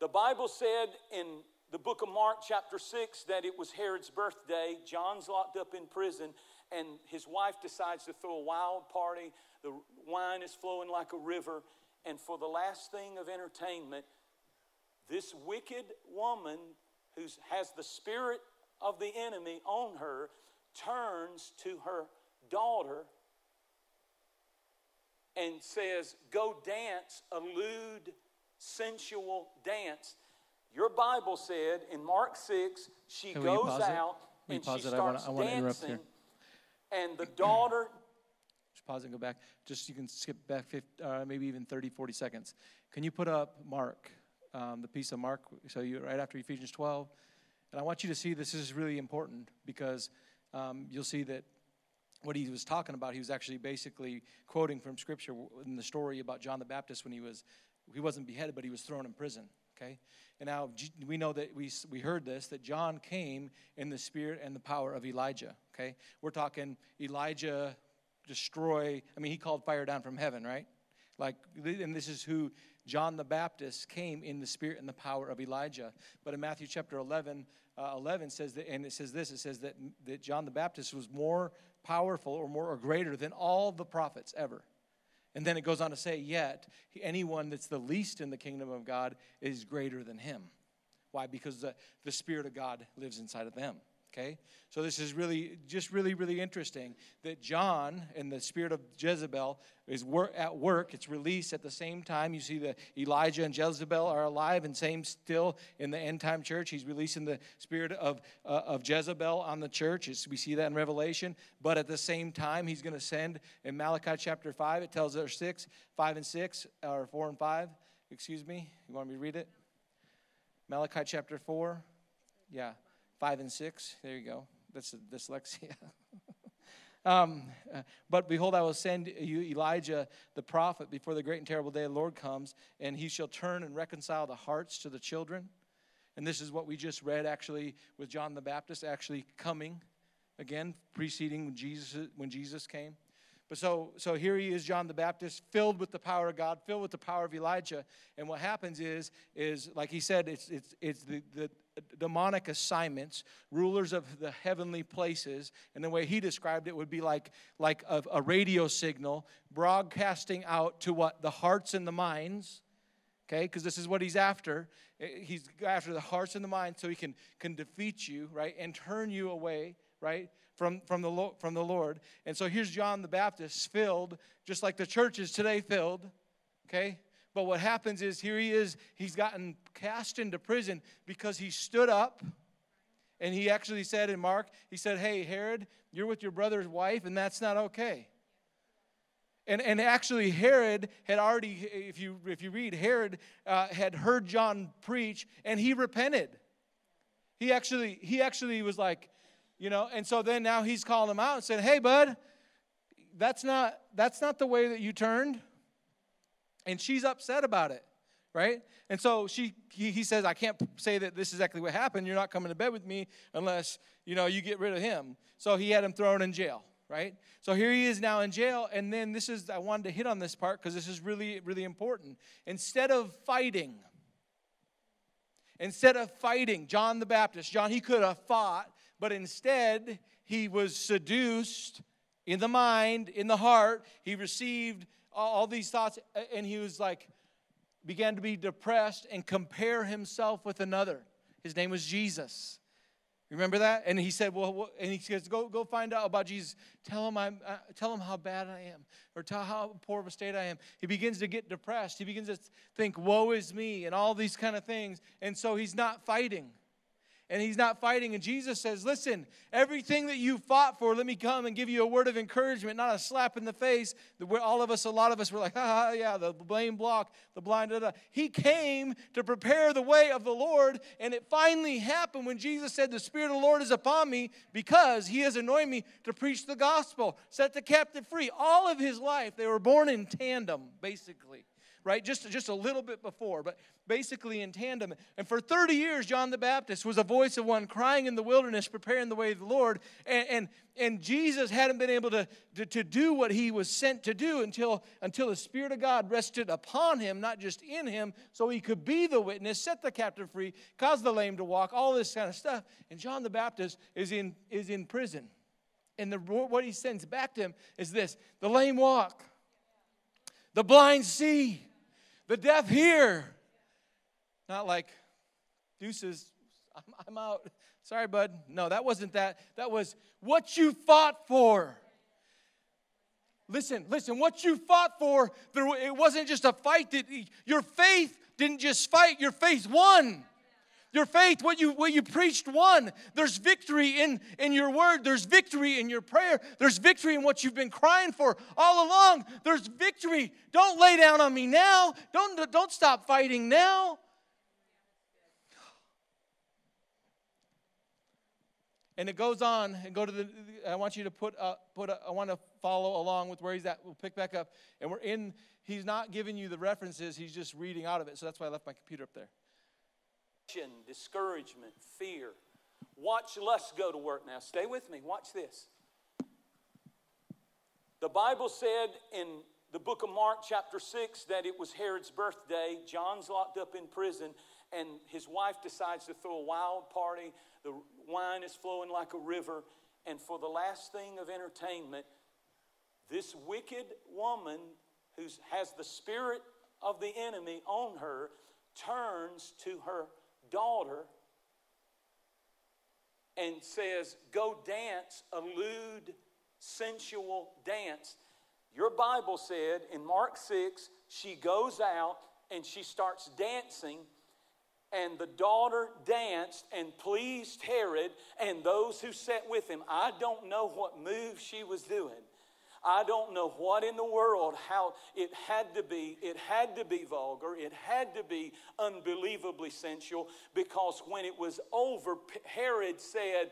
S3: The Bible said in the book of Mark, chapter 6, that it was Herod's birthday. John's locked up in prison, and his wife decides to throw a wild party. The wine is flowing like a river. And for the last thing of entertainment, this wicked woman who has the spirit of the enemy on her turns to her daughter and says, Go dance a lewd, sensual dance. Your Bible said in Mark 6, she
S1: Can
S3: goes out and she
S1: starts I wanna, wanna
S3: dancing. And the daughter.
S1: Just pause and go back. Just you can skip back 50, uh, maybe even 30, 40 seconds. Can you put up Mark, um, the piece of Mark? So you right after Ephesians 12. And I want you to see this is really important because um, you'll see that what he was talking about, he was actually basically quoting from scripture in the story about John the Baptist when he was he wasn't beheaded, but he was thrown in prison. Okay, and now we know that we we heard this that John came in the spirit and the power of Elijah. Okay, we're talking Elijah destroy. I mean, he called fire down from heaven, right? Like, and this is who John the Baptist came in the spirit and the power of Elijah. But in Matthew chapter 11, uh, 11 says that, and it says this it says that, that John the Baptist was more powerful or more or greater than all the prophets ever. And then it goes on to say, yet anyone that's the least in the kingdom of God is greater than him. Why? Because the, the Spirit of God lives inside of them. Okay? So this is really, just really, really interesting that John and the spirit of Jezebel is wor- at work. It's released at the same time. You see that Elijah and Jezebel are alive and same still in the end time church. He's releasing the spirit of, uh, of Jezebel on the church. It's, we see that in Revelation. But at the same time, he's going to send in Malachi chapter 5, it tells us 6, 5 and 6, or 4 and 5. Excuse me. You want me to read it? Malachi chapter 4. Yeah. 5 and 6. There you go. That's dyslexia. um, uh, but behold, I will send you Elijah the prophet before the great and terrible day the Lord comes, and he shall turn and reconcile the hearts to the children. And this is what we just read actually with John the Baptist actually coming again, preceding Jesus, when Jesus came. But so, so here he is, John the Baptist, filled with the power of God, filled with the power of Elijah. And what happens is, is like he said, it's, it's, it's the, the demonic assignments, rulers of the heavenly places. And the way he described it would be like, like a, a radio signal broadcasting out to what? The hearts and the minds. Okay, because this is what he's after. Eh, he's after the hearts and the minds so he can, can defeat you, right, and turn you away, right, from, from, the, from the Lord. And so here's John the Baptist filled, just like the church is today filled, okay? But what happens is here he is, he's gotten cast into prison because he stood up and he actually said in Mark, he said, Hey, Herod, you're with your brother's wife, and that's not okay. And, and actually, Herod had already, if you, if you read, Herod uh, had heard John preach and he repented. He actually, he actually was like, you know and so then now he's calling him out and saying hey bud that's not that's not the way that you turned. And she's upset about it right? And so she he, he says i can't say that this is exactly what happened. You're not coming to bed with me unless you know you get rid of him. So he had him thrown in jail right? So here he is now in jail and then this is i wanted to hit on this part because this is really really important. Instead of fighting instead of fighting john the baptist john he could have fought but instead he was seduced in the mind, in the heart. He received all these thoughts, and he was like, began to be depressed and compare himself with another. His name was Jesus. Remember that? And he said, "Well," and he says, "Go, go find out about Jesus. Tell him I'm, uh, tell him how bad I am, or tell how poor of a state I am." He begins to get depressed. He begins to think, "Woe is me," and all these kind of things. And so he's not fighting. And he's not fighting. And Jesus says, Listen, everything that you fought for, let me come and give you a word of encouragement, not a slap in the face. All of us, a lot of us were like, ha, yeah, the blame block, the blind, da, da. He came to prepare the way of the Lord, and it finally happened when Jesus said, The Spirit of the Lord is upon me because he has anointed me to preach the gospel, set the captive free. All of his life, they were born in tandem, basically right? Just, just a little bit before, but basically in tandem. And for 30 years, John the Baptist was a voice of one crying in the wilderness, preparing the way of the Lord. And, and, and Jesus hadn't been able to, to, to do what he was sent to do until, until the Spirit of God rested upon him, not just in him, so he could be the witness, set the captive free, cause the lame to walk, all this kind of stuff. And John the Baptist is in, is in prison. And the, what he sends back to him is this the lame walk, the blind see, the deaf hear. Not like, deuces, I'm, I'm out. Sorry, bud. No, that wasn't that. That was what you fought for. Listen, listen, what you fought for, there, it wasn't just a fight. That, your faith didn't just fight, your faith won. Your faith, what you, what you preached, won. There's victory in, in your word. There's victory in your prayer. There's victory in what you've been crying for all along. There's victory. Don't lay down on me now. Don't, don't stop fighting now. And it goes on and go to the. I want you to put uh, put. A, I want to follow along with where he's at. We'll pick back up, and we're in. He's not giving you the references. He's just reading out of it. So that's why I left my computer up there
S3: discouragement, fear. Watch lust go to work now. Stay with me. Watch this. The Bible said in the book of Mark, chapter 6, that it was Herod's birthday. John's locked up in prison, and his wife decides to throw a wild party. The wine is flowing like a river. And for the last thing of entertainment, this wicked woman who has the spirit of the enemy on her turns to her daughter and says, Go dance a lewd, sensual dance. Your Bible said in Mark 6, she goes out and she starts dancing, and the daughter danced and pleased Herod and those who sat with him. I don't know what move she was doing. I don't know what in the world, how it had to be. It had to be vulgar. It had to be unbelievably sensual because when it was over, Herod said,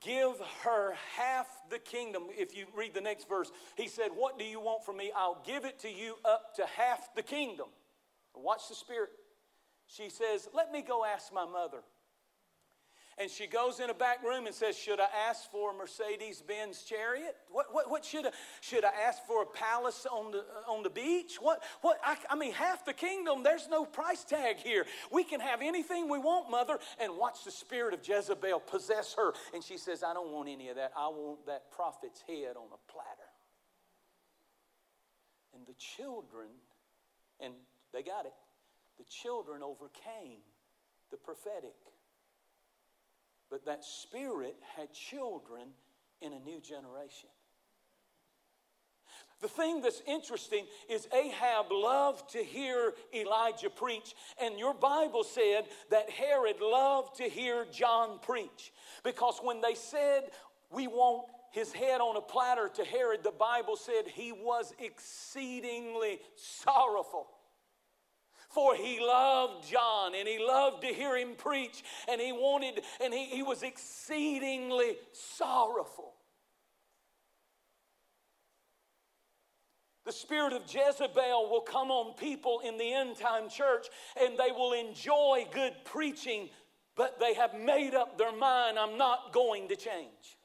S3: Give her half the kingdom. If you read the next verse, he said, What do you want from me? I'll give it to you up to half the kingdom. Watch the Spirit. She says, Let me go ask my mother. And she goes in a back room and says, Should I ask for a Mercedes Benz chariot? What, what, what should I, should I ask for a palace on the, on the beach? What, what, I, I mean, half the kingdom, there's no price tag here. We can have anything we want, mother. And watch the spirit of Jezebel possess her. And she says, I don't want any of that. I want that prophet's head on a platter. And the children, and they got it, the children overcame the prophetic. But that spirit had children in a new generation. The thing that's interesting is Ahab loved to hear Elijah preach, and your Bible said that Herod loved to hear John preach. Because when they said, We want his head on a platter to Herod, the Bible said he was exceedingly sorrowful for he loved John and he loved to hear him preach and he wanted, and he, he was exceedingly sorrowful. The spirit of Jezebel will come on people in the end time church and they will enjoy good preaching, but they have made up their mind I'm not going to change.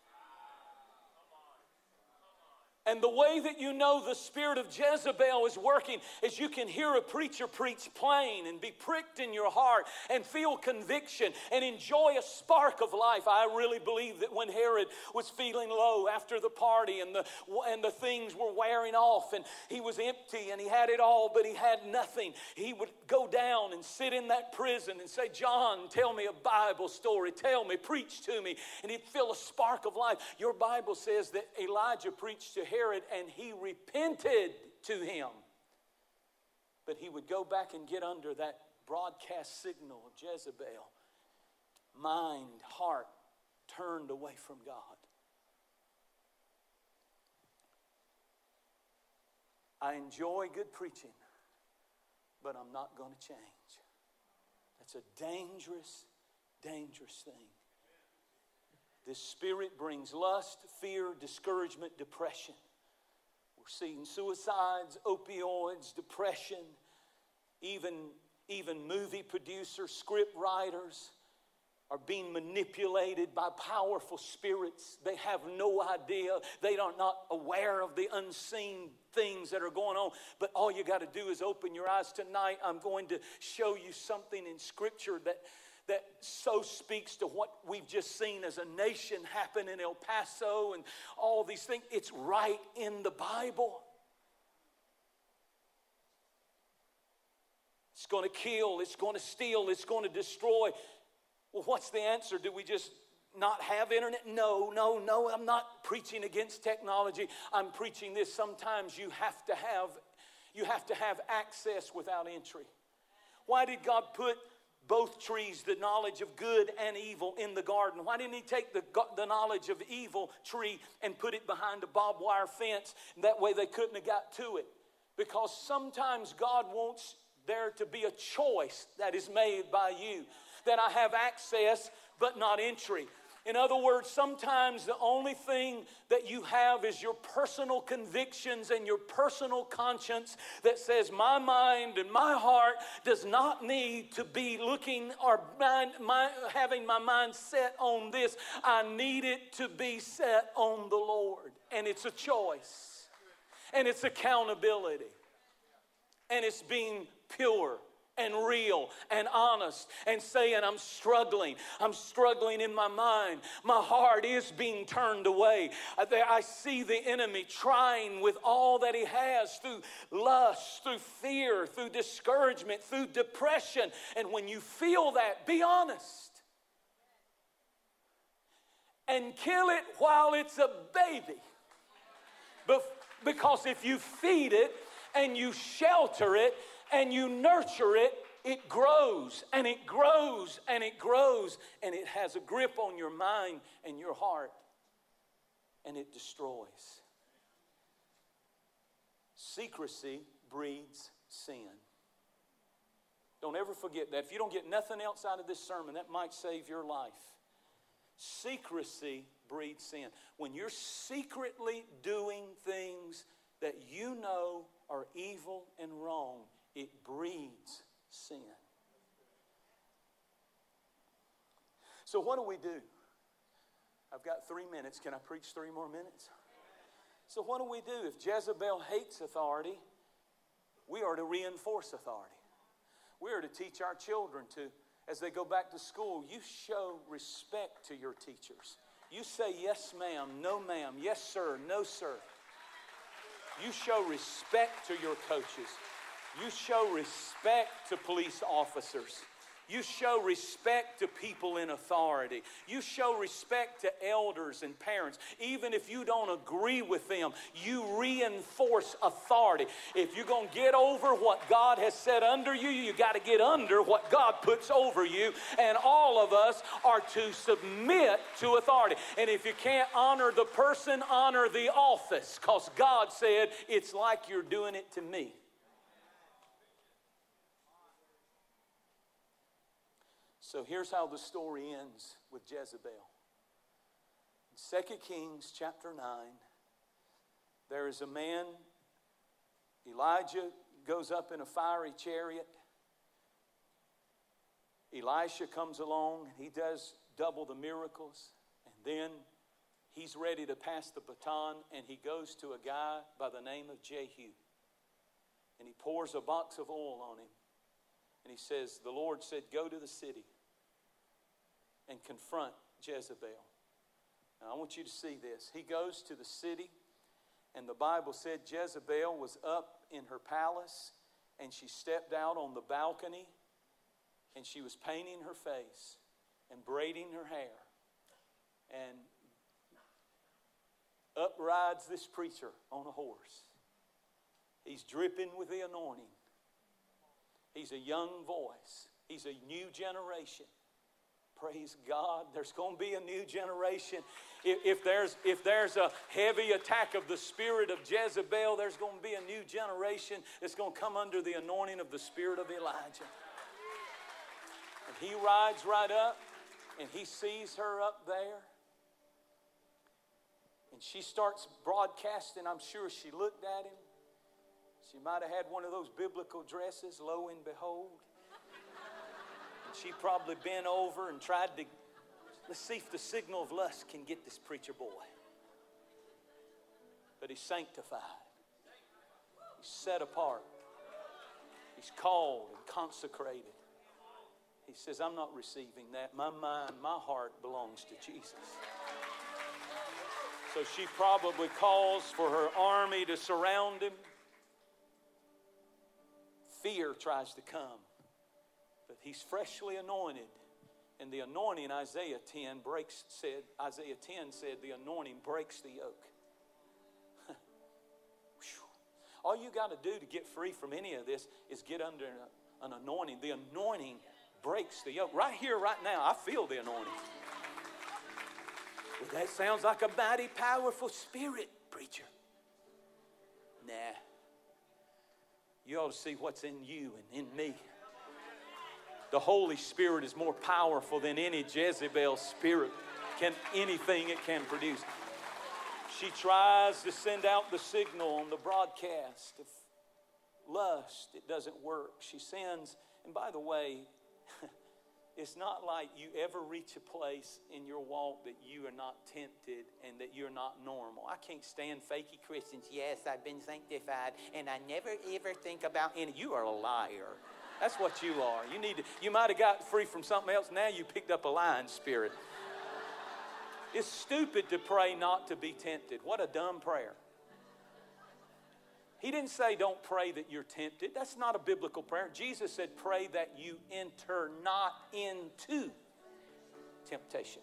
S3: And the way that you know the spirit of Jezebel is working is you can hear a preacher preach plain and be pricked in your heart and feel conviction and enjoy a spark of life. I really believe that when Herod was feeling low after the party and the, and the things were wearing off and he was empty and he had it all but he had nothing, he would go down and sit in that prison and say, John, tell me a Bible story. Tell me, preach to me. And he'd feel a spark of life. Your Bible says that Elijah preached to Herod Herod and he repented to him. But he would go back and get under that broadcast signal of Jezebel. mind, heart turned away from God. I enjoy good preaching, but I'm not going to change. That's a dangerous, dangerous thing. This spirit brings lust, fear, discouragement, depression. Seeing suicides, opioids, depression, even, even movie producers, script writers are being manipulated by powerful spirits. They have no idea. They are not aware of the unseen things that are going on. But all you got to do is open your eyes tonight. I'm going to show you something in Scripture that, that so speaks to what we've just seen as a nation happen in El Paso and all these things. It's right in the Bible. It's going to kill, it's going to steal, it's going to destroy. Well, what's the answer? Do we just not have internet? No, no, no. I'm not preaching against technology. I'm preaching this. Sometimes you have to have you have to have access without entry. Why did God put both trees, the knowledge of good and evil, in the garden? Why didn't He take the, the knowledge of evil tree and put it behind a barbed wire fence? That way they couldn't have got to it. Because sometimes God wants there to be a choice that is made by you that I have access but not entry. In other words, sometimes the only thing that you have is your personal convictions and your personal conscience that says, My mind and my heart does not need to be looking or my, having my mind set on this. I need it to be set on the Lord. And it's a choice, and it's accountability, and it's being pure and real and honest and saying, I'm struggling. I'm struggling in my mind. My heart is being turned away. I see the enemy trying with all that he has through lust, through fear, through discouragement, through depression. And when you feel that, be honest and kill it while it's a baby. Because if you feed it and you shelter it, and you nurture it, it grows and it grows and it grows and it has a grip on your mind and your heart and it destroys. Secrecy breeds sin. Don't ever forget that. If you don't get nothing else out of this sermon, that might save your life. Secrecy breeds sin. When you're secretly doing things that you know are evil and wrong, it breeds sin. So, what do we do? I've got three minutes. Can I preach three more minutes? So, what do we do? If Jezebel hates authority, we are to reinforce authority. We are to teach our children to, as they go back to school, you show respect to your teachers. You say yes, ma'am, no, ma'am, yes, sir, no, sir. You show respect to your coaches. You show respect to police officers. You show respect to people in authority. You show respect to elders and parents. Even if you don't agree with them, you reinforce authority. If you're going to get over what God has set under you, you got to get under what God puts over you. And all of us are to submit to authority. And if you can't honor the person, honor the office, because God said it's like you're doing it to me. So here's how the story ends with Jezebel. In 2 Kings chapter 9, there is a man, Elijah goes up in a fiery chariot. Elisha comes along he does double the miracles. And then he's ready to pass the baton and he goes to a guy by the name of Jehu. And he pours a box of oil on him. And he says, The Lord said, Go to the city and confront Jezebel. Now, I want you to see this. He goes to the city, and the Bible said Jezebel was up in her palace, and she stepped out on the balcony, and she was painting her face and braiding her hair. And up rides this preacher on a horse. He's dripping with the anointing. He's a young voice, he's a new generation Praise God. There's going to be a new generation. If, if, there's, if there's a heavy attack of the spirit of Jezebel, there's going to be a new generation that's going to come under the anointing of the spirit of Elijah. And he rides right up and he sees her up there. And she starts broadcasting. I'm sure she looked at him. She might have had one of those biblical dresses, lo and behold. She probably bent over and tried to, let's see if the signal of lust can get this preacher boy. But he's sanctified, he's set apart, he's called and consecrated. He says, I'm not receiving that. My mind, my heart belongs to Jesus. So she probably calls for her army to surround him. Fear tries to come. He's freshly anointed. And the anointing, Isaiah 10 breaks, said, Isaiah 10 said, the anointing breaks the yoke. All you got to do to get free from any of this is get under an anointing. The anointing breaks the yoke. Right here, right now, I feel the anointing. Well, that sounds like a mighty powerful spirit, preacher. Nah. You ought to see what's in you and in me. The Holy Spirit is more powerful than any Jezebel spirit can anything it can produce. She tries to send out the signal on the broadcast of lust. It doesn't work. She sends, and by the way, it's not like you ever reach a place in your walk that you are not tempted and that you're not normal. I can't stand fakey Christians. Yes, I've been sanctified and I never ever think about any. You are a liar. That's what you are. You need to, you might have got free from something else. Now you picked up a lying spirit. It's stupid to pray not to be tempted. What a dumb prayer. He didn't say don't pray that you're tempted. That's not a biblical prayer. Jesus said pray that you enter not into temptation.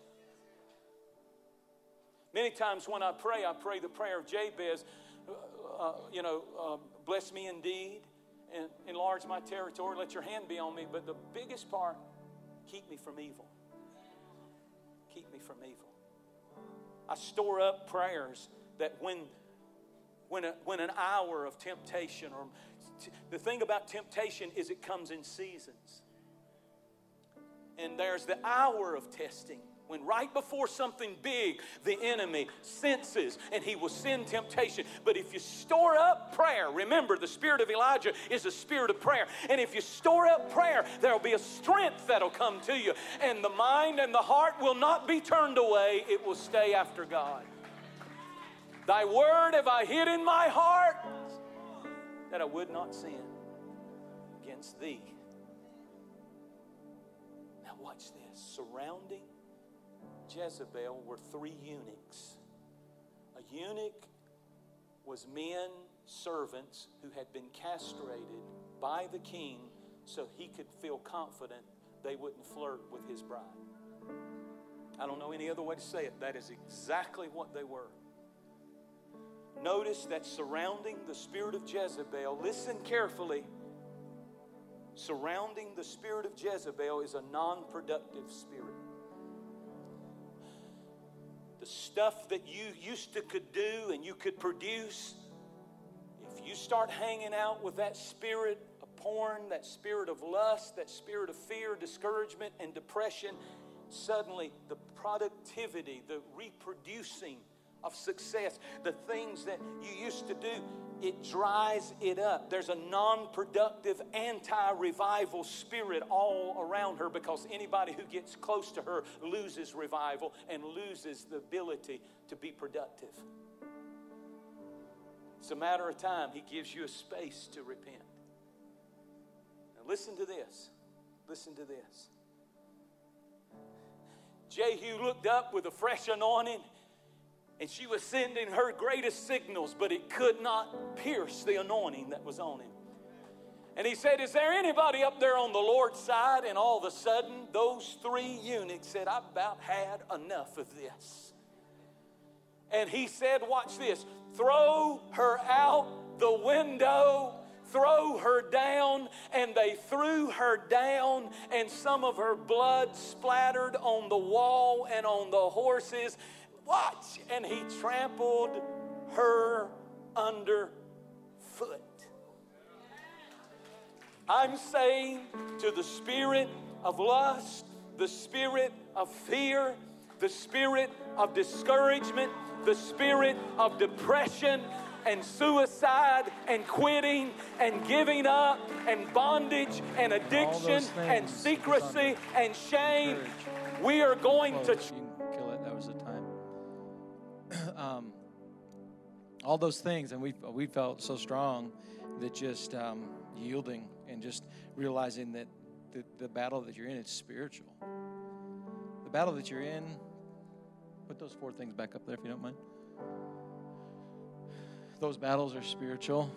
S3: Many times when I pray, I pray the prayer of Jabez, uh, uh, you know, uh, bless me indeed and enlarge my territory. Let your hand be on me. But the biggest part, keep me from evil. Keep me from evil. I store up prayers that when when, a, when an hour of temptation or t- the thing about temptation is it comes in seasons and there's the hour of testing when right before something big, the enemy senses and he will send temptation. But if you store up prayer, remember the spirit of Elijah is a spirit of prayer. And if you store up prayer, there'll be a strength that'll come to you. And the mind and the heart will not be turned away, it will stay after God. Thy word have I hid in my heart that I would not sin against thee. Now, watch this. Surrounding Jezebel were three eunuchs. A eunuch was men, servants who had been castrated by the king so he could feel confident they wouldn't flirt with his bride. I don't know any other way to say it. That is exactly what they were. Notice that surrounding the spirit of Jezebel, listen carefully. Surrounding the spirit of Jezebel is a non productive spirit the stuff that you used to could do and you could produce, if you start hanging out with that spirit of porn, that spirit of lust, that spirit of fear, discouragement, and depression, suddenly the productivity, the reproducing of success, the things that you used to do, it dries it up. There's a non productive, anti revival spirit all around her because anybody who gets close to her loses revival and loses the ability to be productive. It's a matter of time. He gives you a space to repent. Now, listen to this. Listen to this. Jehu looked up with a fresh anointing and she was sending her greatest signals, but it could not pierce the anointing that was on him. And he said, Is there anybody up there on the Lord's side? And all of a sudden, those three eunuchs said, I've about had enough of this. And he said, Watch this throw her out the window throw her down and they threw her down, and some of her blood splattered on the wall and on the horses. Watch! And he trampled her underfoot. I'm saying to the spirit of lust, the spirit of fear, the spirit of discouragement, the spirit of depression and suicide and quitting and giving up and bondage and addiction and secrecy and shame. We are going to.
S1: Um, all those things, and we we felt so strong that just um, yielding and just realizing that the, the battle that you're in is spiritual. The battle that you're in. Put those four things back up there if you don't mind. Those battles are spiritual.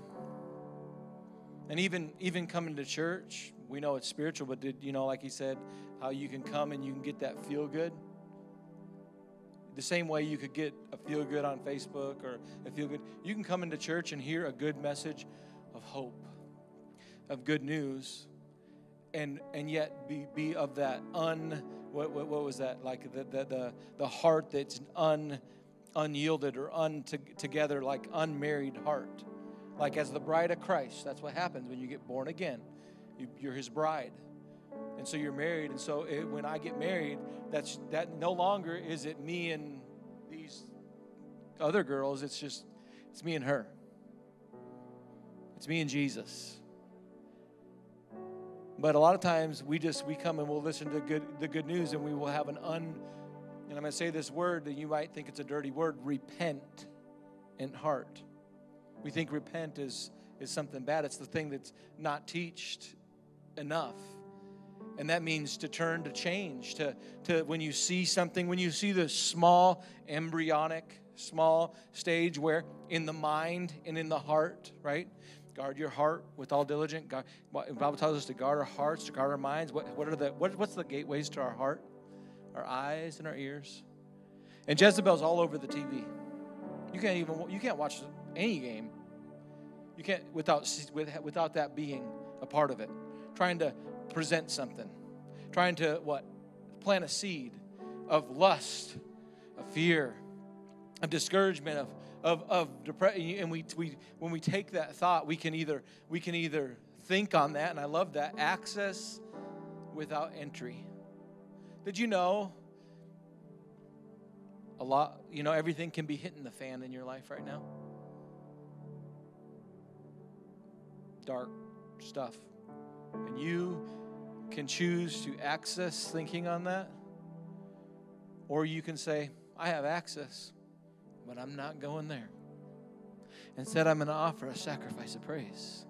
S1: And even even coming to church, we know it's spiritual, but did you know, like he said, how you can come and you can get that feel good? The same way you could get a feel good on Facebook or a feel good, you can come into church and hear a good message of hope, of good news, and and yet be be of that un what what, what was that? Like the the the, the heart that's un unyielded or un together like unmarried heart. Like as the bride of christ that's what happens when you get born again. You, you're his bride and so you're married and so it, when i get married that's that no longer is it me and these other girls it's just it's me and her it's me and jesus but a lot of times we just we come and we'll listen to good the good news and we will have an un and I'm going to say this word that you might think it's a dirty word, repent in heart. We think repent is is something bad. It's the thing that's not teached enough. And that means to turn to change, to, to when you see something, when you see the small embryonic, small stage where in the mind and in the heart, right? Guard your heart with all diligence. God, the Bible tells us to guard our hearts, to guard our minds. What, what are the what, what's the gateways to our heart? Our eyes and our ears. And Jezebel's all over the TV. You can't even you can't watch any game. You can't without without that being a part of it. Trying to present something. Trying to what? Plant a seed of lust, of fear, of discouragement, of of, of depression and we, we when we take that thought we can either we can either think on that and i love that access without entry did you know a lot you know everything can be hitting the fan in your life right now dark stuff and you can choose to access thinking on that or you can say i have access but I'm not going there. Instead, I'm going to offer a sacrifice of praise.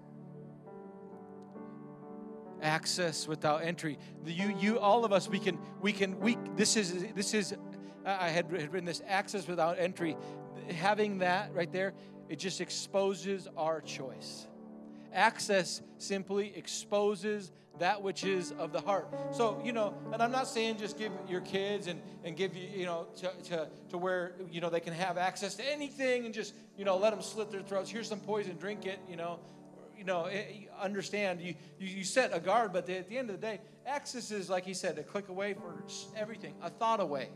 S1: Access without entry. You, you, all of us, we can, we can, we. This is, this is. I had written this access without entry. Having that right there, it just exposes our choice. Access simply exposes that which is of the heart. So, you know, and I'm not saying just give your kids and, and give you, you know, to, to, to where, you know, they can have access to anything and just, you know, let them slit their throats. Here's some poison, drink it, you know. You know, it, eh, understand, you, you, you set a guard, but at the end of the day, access is, like he said, a click away for everything, a thought away.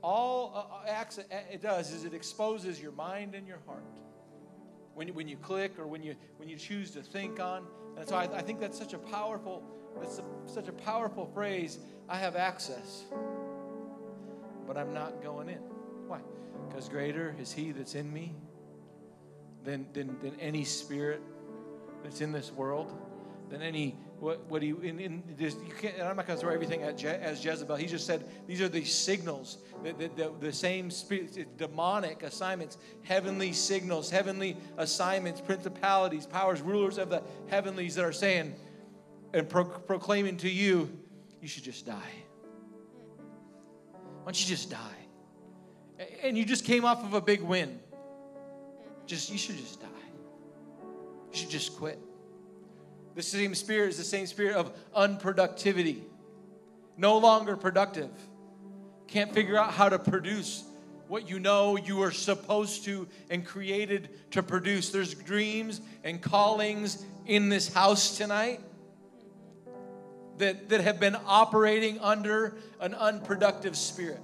S1: All uh, uh access eh, it does is it exposes your mind and your heart. When you, when you click or when you, when you choose to think on, and so I, I think that's such a powerful, that's a, such a powerful phrase. I have access, but I'm not going in. Why? Because greater is He that's in me than, than, than any spirit that's in this world, than any what what he in, in this, you can't. And I'm not going to throw everything at Je, as Jezebel. He just said these are the signals, the, the, the, the same spirit, demonic assignments, heavenly signals, heavenly assignments, principalities, powers, rulers of the heavenlies that are saying and pro, proclaiming to you, you should just die. Why don't you just die? And you just came off of a big win. Just you should just die. You should just quit. The same spirit is the same spirit of unproductivity. No longer productive. Can't figure out how to produce what you know you are supposed to and created to produce. There's dreams and callings in this house tonight that, that have been operating under an unproductive spirit.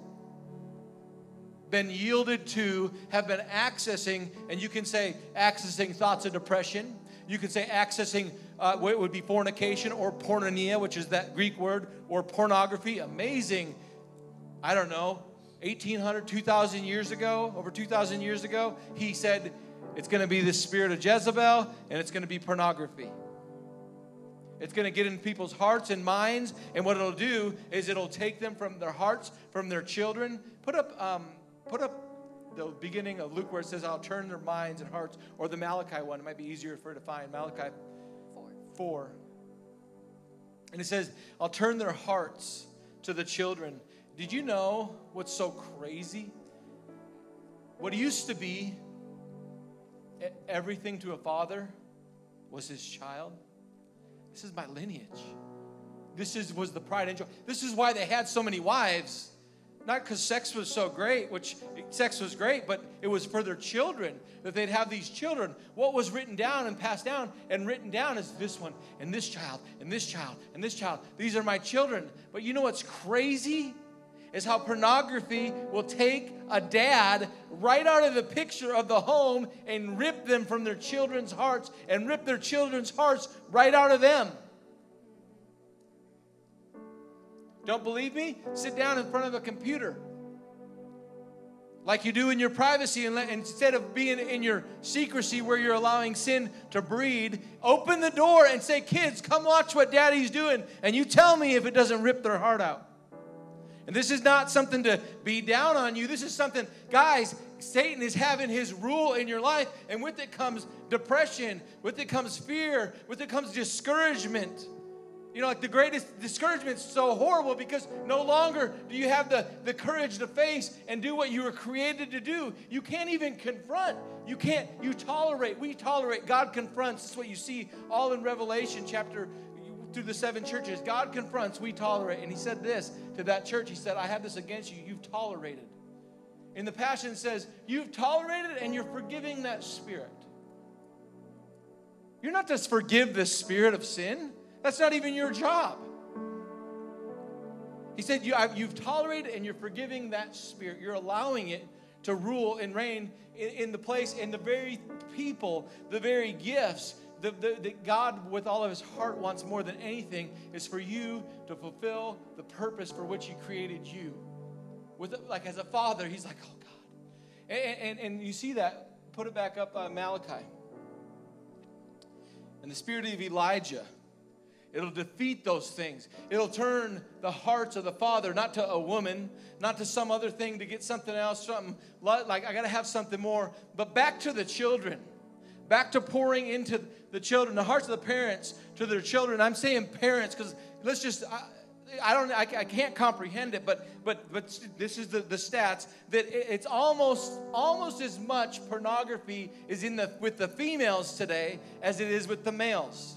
S1: Been yielded to, have been accessing, and you can say accessing thoughts of depression. You can say accessing uh, what would be fornication or porneia, which is that Greek word, or pornography. Amazing, I don't know, 1800, 2000 years ago, over 2000 years ago, he said it's going to be the spirit of Jezebel and it's going to be pornography. It's going to get in people's hearts and minds, and what it'll do is it'll take them from their hearts, from their children. Put up, um, put up the beginning of Luke where it says, "I'll turn their minds and hearts," or the Malachi one. It might be easier for to find Malachi four. four. And it says, "I'll turn their hearts to the children." Did you know what's so crazy? What used to be everything to a father was his child. This is my lineage. This is, was the pride and joy. This is why they had so many wives. Not because sex was so great, which sex was great, but it was for their children that they'd have these children. What was written down and passed down and written down is this one and this child and this child and this child. These are my children. But you know what's crazy? is how pornography will take a dad right out of the picture of the home and rip them from their children's hearts and rip their children's hearts right out of them. Don't believe me? Sit down in front of a computer like you do in your privacy, and let, instead of being in your secrecy where you're allowing sin to breed, open the door and say, Kids, come watch what daddy's doing, and you tell me if it doesn't rip their heart out. And this is not something to be down on you. This is something, guys, Satan is having his rule in your life, and with it comes depression, with it comes fear, with it comes discouragement. You know, like the greatest discouragement is so horrible because no longer do you have the, the courage to face and do what you were created to do. You can't even confront. You can't, you tolerate. We tolerate. God confronts. That's what you see all in Revelation chapter through the seven churches. God confronts, we tolerate. And he said this to that church. He said, I have this against you. You've tolerated. In the Passion says, You've tolerated and you're forgiving that spirit. You're not just forgive the spirit of sin. That's not even your job. He said, you, have tolerated and you're forgiving that spirit. You're allowing it to rule and reign in, in the place and the very people, the very gifts that God, with all of his heart, wants more than anything is for you to fulfill the purpose for which he created you. With like as a father, he's like, oh God. And, and, and you see that, put it back up, uh, Malachi. And the spirit of Elijah, it'll defeat those things. It'll turn the hearts of the father not to a woman, not to some other thing to get something else, something like I got to have something more, but back to the children back to pouring into the children, the hearts of the parents to their children. I'm saying parents because let's just. I, I don't. I, I, can't comprehend it, but but but this is the, the stats that it's almost almost as much pornography is in the with the females today as it is with the males.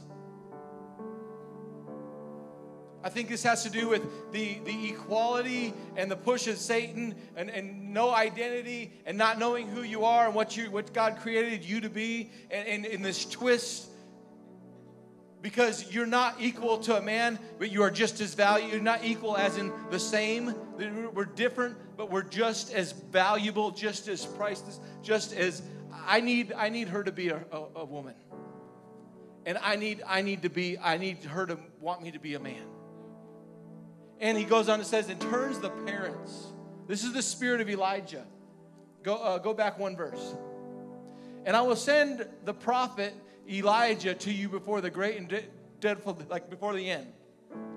S1: I think this has to do with the, the equality and the push of Satan and, and no identity and not knowing who you are and what, you, what God created you to be and, and this twist because you're not equal to a man, but you are just as valuable. You're not equal as in the same. We're different, but we're just as valuable, just as priceless, just as I need. I need her to be a, a, a woman, and I need. I need to be. I need her to want me to be a man. And he goes on and says, and turns the parents. This is the spirit of Elijah. Go, uh, go back one verse. And I will send the prophet Elijah to you before the great and de- dreadful, like before the end.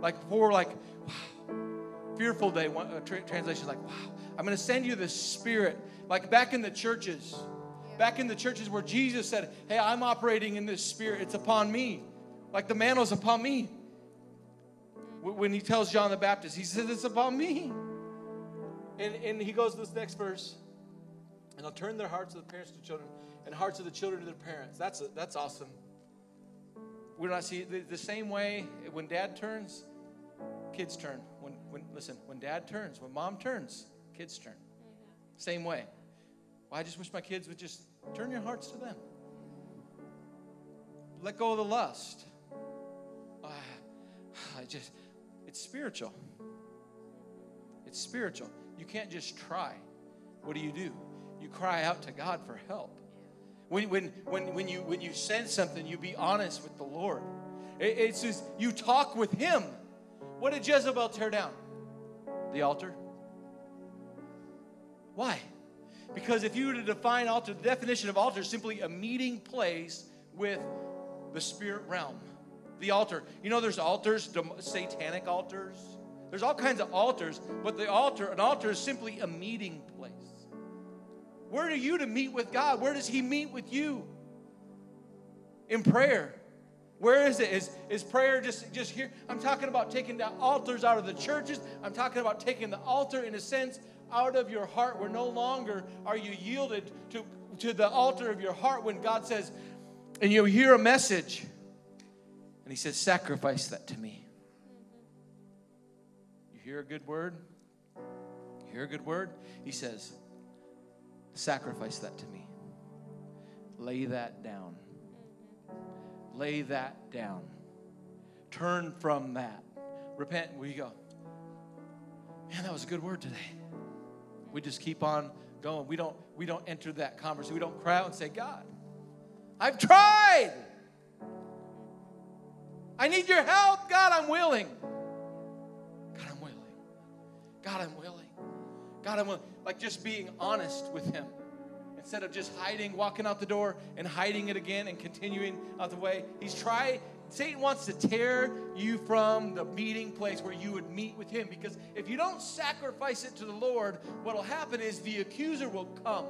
S1: Like before, like, wow. Fearful day, one, uh, tra- translation is like, wow. I'm going to send you the spirit. Like back in the churches, back in the churches where Jesus said, hey, I'm operating in this spirit. It's upon me. Like the mantle's upon me when he tells John the Baptist, he says, It's about me. And, and he goes to this next verse, and I'll turn their hearts of the parents to children, and hearts of the children to their parents. That's, a, that's awesome. We're not see the, the same way when dad turns, kids turn. When, when listen, when dad turns, when mom turns, kids turn. Same way. Well, I just wish my kids would just turn your hearts to them. Let go of the lust. Ah, I just, it's spiritual. It's spiritual. You can't just try. What do you do? You cry out to God for help. When, when, when, when, you, when you sense something, you be honest with the Lord. It, it's just, you talk with Him. What did Jezebel tear down? The altar. Why? Because if you were to define altar, the definition of altar is simply a meeting place with the spirit realm. The altar. You know, there's altars, satanic altars. There's all kinds of altars, but the altar, an altar is simply a meeting place. Where are you to meet with God? Where does He meet with you? In prayer. Where is it? Is, is prayer just, just here? I'm talking about taking the altars out of the churches. I'm talking about taking the altar, in a sense, out of your heart where no longer are you yielded to, to the altar of your heart when God says, and you hear a message, He says, Sacrifice that to me. You hear a good word? You hear a good word? He says, Sacrifice that to me. Lay that down. Lay that down. Turn from that. Repent. We go. Man, that was a good word today. We just keep on going. We don't we don't enter that conversation. We don't cry out and say, God, I've tried. I need your help. God, I'm willing. God, I'm willing. God, I'm willing. God, I'm willing. Like just being honest with Him instead of just hiding, walking out the door and hiding it again and continuing out the way. He's trying, Satan wants to tear you from the meeting place where you would meet with him because if you don't sacrifice it to the Lord, what will happen is the accuser will come,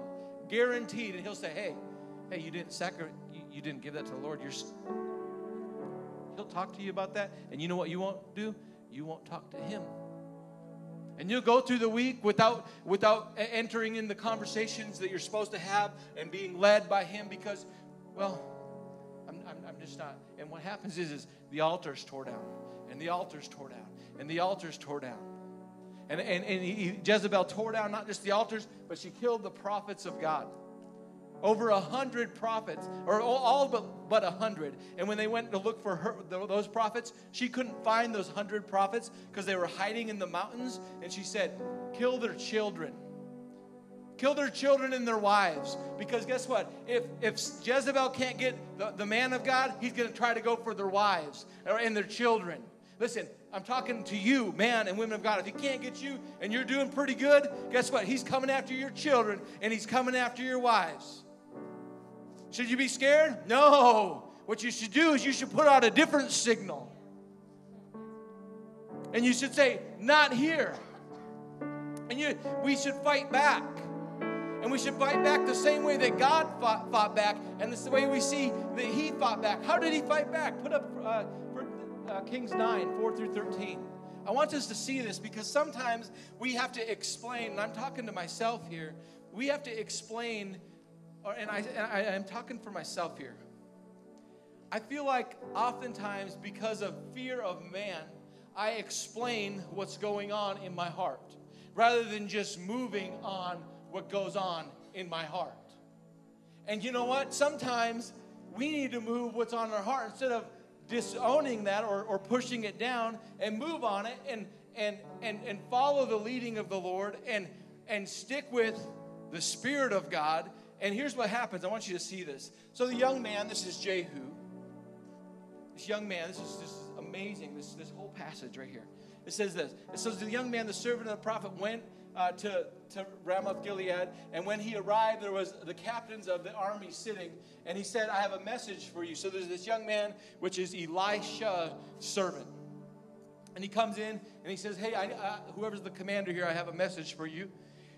S1: guaranteed, and he'll say, "Hey, hey, you didn't sacrifice, you, you didn't give that to the Lord. You're." He'll talk to you about that, and you know what you won't do? You won't talk to him. And you'll go through the week without, without entering in the conversations that you're supposed to have and being led by Him because, well, I'm, I'm, I'm just not. And what happens is, is the altar's tore down, and the altar's tore down, and the altar's tore down. And, and, and he, Jezebel tore down not just the altars, but she killed the prophets of God over a hundred prophets, or all but, but a hundred. And when they went to look for her, those prophets, she couldn't find those hundred prophets because they were hiding in the mountains. And she said, Kill their children. Kill their children and their wives. Because guess what? If, if Jezebel can't get the, the man of God, he's going to try to go for their wives and their children. Listen, I'm talking to you, man and women of God. If he can't get you and you're doing pretty good, guess what? He's coming after your children and he's coming after your wives. Should you be scared? No. What you should do is you should put out a different signal. And you should say, Not here. And you, we should fight back. And we should fight back the same way that God fought, fought back, and it's the way we see that He fought back. How did He fight back? Put up uh, for, uh, Kings 9, 4 through 13. I want us to see this because sometimes we have to explain, and I'm talking to myself here, we have to explain or, and, I, and I, I'm talking for myself here. I feel like oftentimes, because of fear of man, I explain what's going on in my heart rather than just moving on what goes on in my heart. And you know what? Sometimes we need to move what's on our heart instead of disowning that or, or pushing it down and move on it and, and, and, and follow the leading of the Lord and, and stick with the Spirit of God and here's what happens. I want you to see this. So the young man, this is Jehu. This young man, this is just amazing, this, this whole passage right here. It says this. It says the young man, the servant of the prophet, went uh, to, to Ramoth Gilead, and when he arrived, there was the captains of the army sitting, and he said, I have a message for you. So there's this young man, which is Elisha, servant. And he comes in and he says, Hey, I, uh, whoever's the commander here, I have a message for you.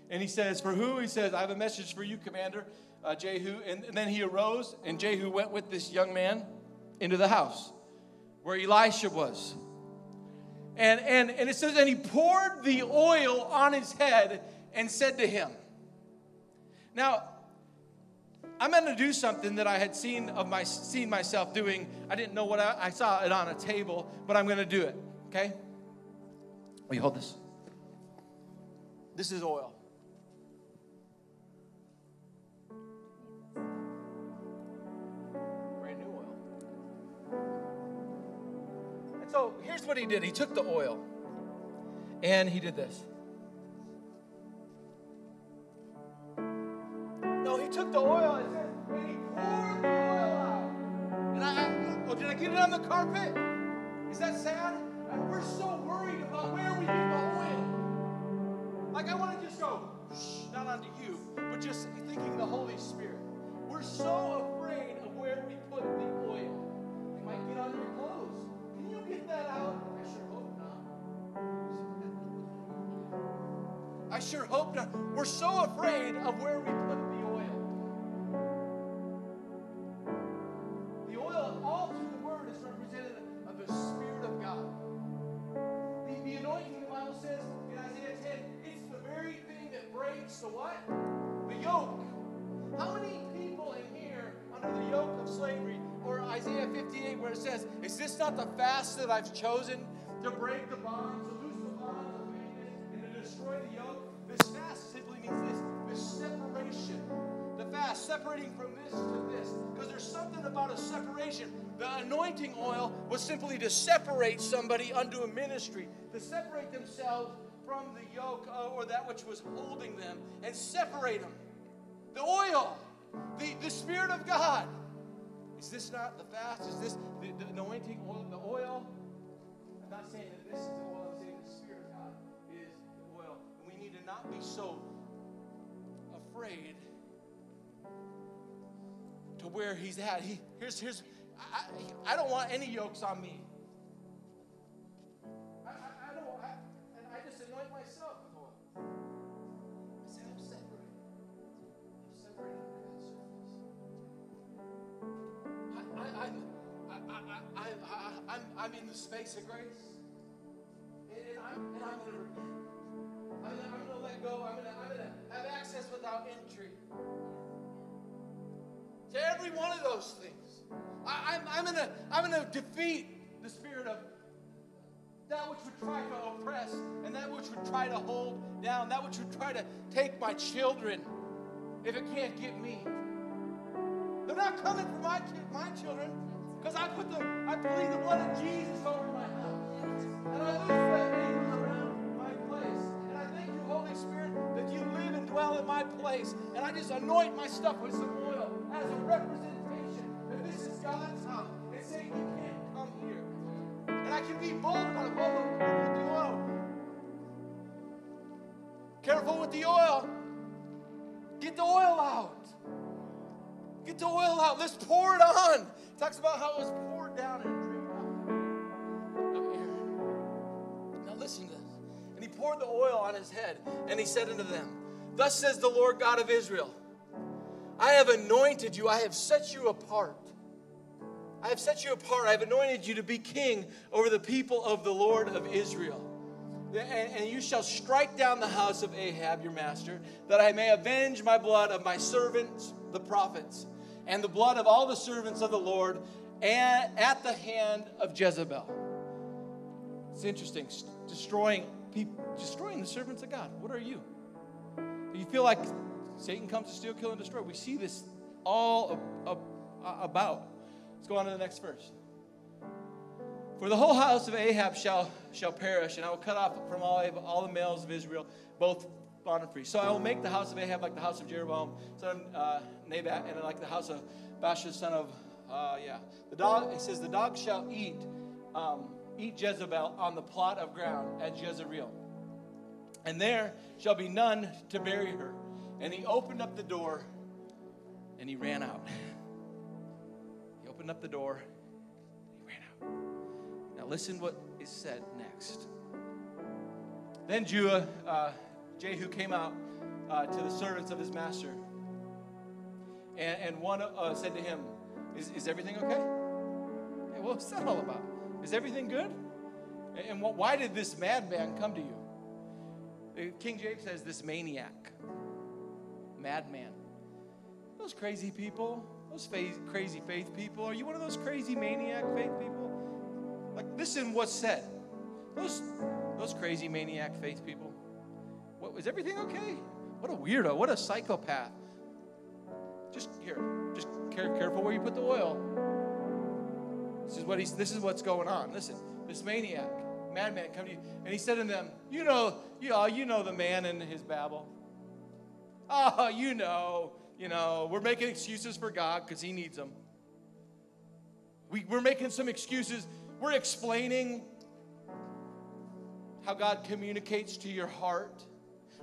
S1: And he says, For who? He says, I have a message for you, Commander uh, Jehu. And, and then he arose, and Jehu went with this young man into the house where Elisha was. And, and, and it says, And he poured the oil on his head and said to him, Now, I'm going to do something that I had seen of my seen myself doing. I didn't know what I, I saw it on a table, but I'm going to do it. Okay? Will you hold this? This is oil. So here's what he did he took the oil and he did this. No, he took the oil and, he poured the oil out. And I, I, oh, did I get it on the carpet? Is that sad? And we're so worried about where we get the oil. Like, I want to just go, shh, not onto you, but just thinking the Holy Spirit. We're so afraid of where we put the oil. It might get on your clothes. Get that out? I sure hope not. I sure hope not. We're so afraid of where we put the oil. The oil, all through the Word, is representative of the Spirit of God. The, the anointing, the Bible says in Isaiah 10, it's the very thing that breaks the what? The yoke. How many people in here under the yoke of slavery, Isaiah 58, where it says, Is this not the fast that I've chosen to break the bonds, to loose the bonds of wickedness, and to destroy the yoke? This fast simply means this this separation. The fast, separating from this to this. Because there's something about a separation. The anointing oil was simply to separate somebody unto a ministry, to separate themselves from the yoke uh, or that which was holding them, and separate them. The oil, the, the Spirit of God. Is this not the fast? Is this the, the anointing oil? The oil? I'm not saying that this is the oil, I'm saying the Spirit of God is the oil. And we need to not be so afraid to where he's at. He, here's, here's, I, I don't want any yokes on me. I'm, I'm in the space of grace. And, and I'm, and I'm going to repent. I'm gonna, I'm gonna let go. I'm gonna, I'm gonna have access without entry. To every one of those things. I, I'm, I'm gonna, I'm gonna defeat the spirit of that which would try to oppress and that which would try to hold down, that which would try to take my children if it can't get me. They're not coming for my my children, because I put the, I plead the blood of Jesus over my house, and I loose that angels around my place, and I thank you, Holy Spirit, that you live and dwell in my place, and I just anoint my stuff with some oil as a representation that this is God's house, and saying you can't come here, and I can be bold about. Bold with the oil. Careful with the oil. Get the oil out. Get the oil out. Let's pour it on. It talks about how it was poured down and dripped out oh, of Aaron. Now listen to this. And he poured the oil on his head, and he said unto them, Thus says the Lord God of Israel, I have anointed you, I have set you apart. I have set you apart. I have anointed you to be king over the people of the Lord of Israel. And, and, you shall strike down the house of Ahab, your master, that I may avenge my blood of my servants, the prophets, and the blood of all the servants of the Lord and at the hand of Jezebel. It's interesting, destroying people, destroying the servants of God. What are you? You feel like Satan comes to steal, kill, and destroy? We see this all about. Let's go on to the next verse. For the whole house of Ahab shall, shall perish, and I will cut off from all, all the males of Israel, both bond and free. So I will make the house of Ahab like the house of Jeroboam, son of uh, Nebat, and like the house of Baasha, son of, uh, yeah. The dog, it says, the dog shall eat, um, eat Jezebel on the plot of ground at Jezreel. And there shall be none to bury her. And he opened up the door, and he ran out. He opened up the door, he ran out. Now listen what is said next. Then Judah, uh, Jehu came out uh, to the servants of his master, and, and one uh, said to him, is, is everything okay? Hey, what's that all about? Is everything good? And, and what, why did this madman come to you? King James says, this maniac, madman. Those crazy people, those faith, crazy faith people, are you one of those crazy maniac faith people? Like, listen what's said. Those, those crazy maniac faith people. What, is everything okay? What a weirdo. What a psychopath. Just here, just care, careful where you put the oil. This is what he's. This is what's going on. Listen, this maniac, madman, come to you, and he said to them, "You know, you know, you know the man and his babble. Oh, you know, you know, we're making excuses for God because He needs them. We, we're making some excuses. We're explaining how God communicates to your heart."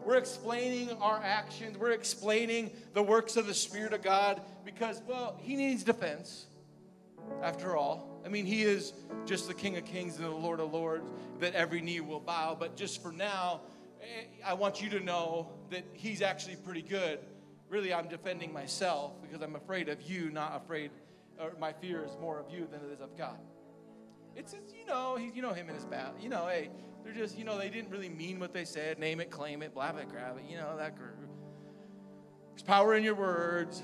S1: We're explaining our actions. We're explaining the works of the Spirit of God because, well, He needs defense, after all. I mean, He is just the King of Kings and the Lord of Lords that every knee will bow. But just for now, eh, I want you to know that He's actually pretty good. Really, I'm defending myself because I'm afraid of you, not afraid, or my fear is more of you than it is of God. It's, it's you know, he, you know him and his bat. You know, hey, they're just, you know, they didn't really mean what they said. Name it, claim it, blab it, grab it. You know, that group. There's power in your words.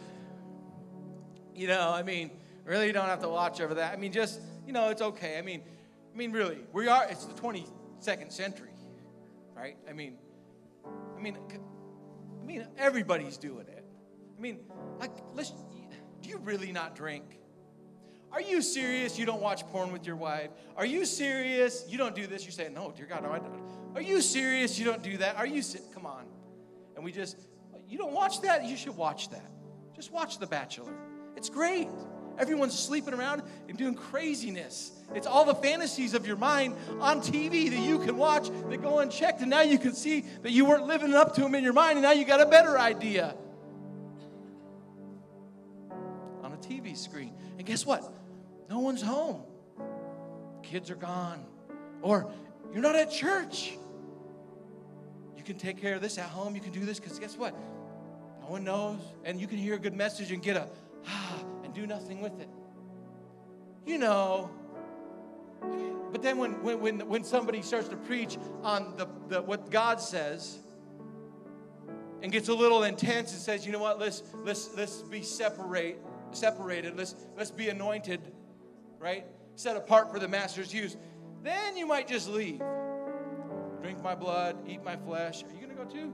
S1: You know, I mean, really, you don't have to watch over that. I mean, just, you know, it's okay. I mean, I mean, really, we are, it's the 22nd century, right? I mean, I mean, I mean, everybody's doing it. I mean, like, let's, do you really not drink? Are you serious? You don't watch porn with your wife? Are you serious? You don't do this? You say, No, dear God, no, I don't. Are you serious? You don't do that? Are you, come on. And we just, you don't watch that? You should watch that. Just watch The Bachelor. It's great. Everyone's sleeping around and doing craziness. It's all the fantasies of your mind on TV that you can watch that go unchecked, and now you can see that you weren't living up to them in your mind, and now you got a better idea on a TV screen. And guess what? No one's home. Kids are gone. Or you're not at church. You can take care of this at home. You can do this because guess what? No one knows. And you can hear a good message and get a ah and do nothing with it. You know. But then when, when, when, when somebody starts to preach on the, the, what God says and gets a little intense and says, you know what, let's, let's, let's be separate, separated, let's, let's be anointed right? Set apart for the master's use. Then you might just leave. Drink my blood, eat my flesh. Are you going to go too?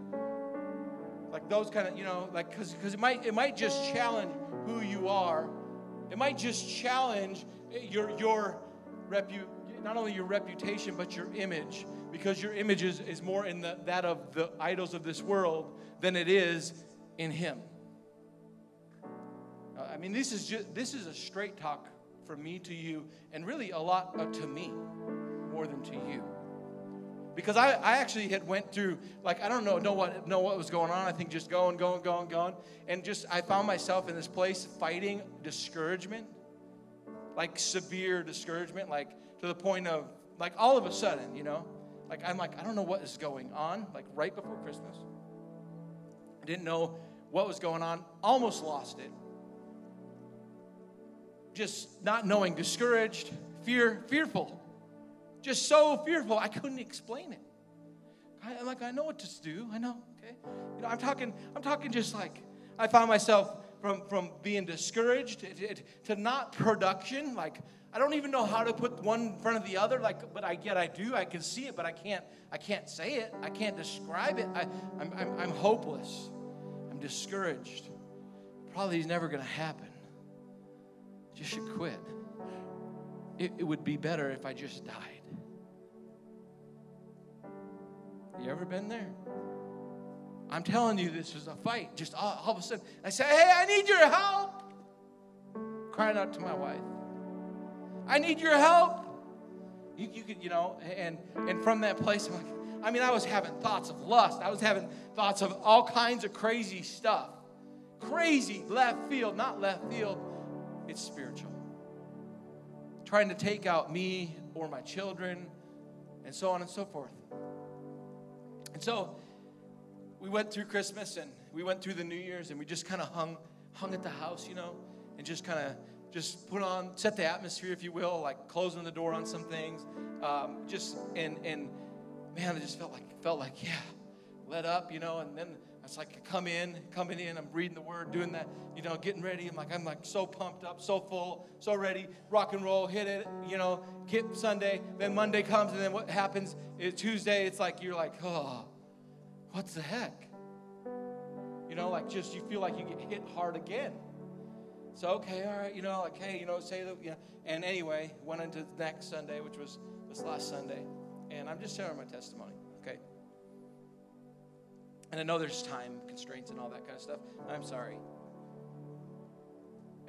S1: Like those kind of, you know, like because because it might it might just challenge who you are. It might just challenge your your repu not only your reputation but your image because your image is, is more in the, that of the idols of this world than it is in him. Uh, I mean, this is just this is a straight talk from me to you, and really a lot to me more than to you. Because I, I actually had went through like I don't know know what know what was going on. I think just going going going going, and just I found myself in this place fighting discouragement, like severe discouragement, like to the point of like all of a sudden, you know, like I'm like I don't know what is going on. Like right before Christmas, I didn't know what was going on. Almost lost it just not knowing, discouraged, fear, fearful. Just so fearful, I couldn't explain it. I, like, I know what to do. I know, okay? You know, I'm talking, I'm talking just like I found myself from, from being discouraged to, to not production. Like, I don't even know how to put one in front of the other. Like, but I get, I do. I can see it, but I can't. I can't say it. I can't describe it. I, I'm, I'm, I'm hopeless. I'm discouraged. Probably is never going to happen. You should quit. It, it would be better if I just died. You ever been there? I'm telling you, this was a fight. Just all, all of a sudden, I say, Hey, I need your help. Crying out to my wife, I need your help. You, you could, you know, and and from that place, I'm like, I mean, I was having thoughts of lust. I was having thoughts of all kinds of crazy stuff. Crazy left field, not left field it's spiritual. Trying to take out me or my children, and so on and so forth. And so we went through Christmas and we went through the New Year's and we just kind of hung hung at the house, you know, and just kind of just put on set the atmosphere, if you will, like closing the door on some things. Um, just and and man, it just felt like felt like yeah, let up, you know, and then it's like I come in, coming in, I'm reading the word, doing that, you know, getting ready. I'm like, I'm like so pumped up, so full, so ready, rock and roll, hit it, you know, hit Sunday. Then Monday comes, and then what happens is Tuesday, it's like you're like, oh, what's the heck? You know, like just you feel like you get hit hard again. So okay, all right, you know, like hey, you know, say you know. And anyway, went into next Sunday, which was this last Sunday, and I'm just sharing my testimony, okay? And I know there's time constraints and all that kind of stuff. I'm sorry.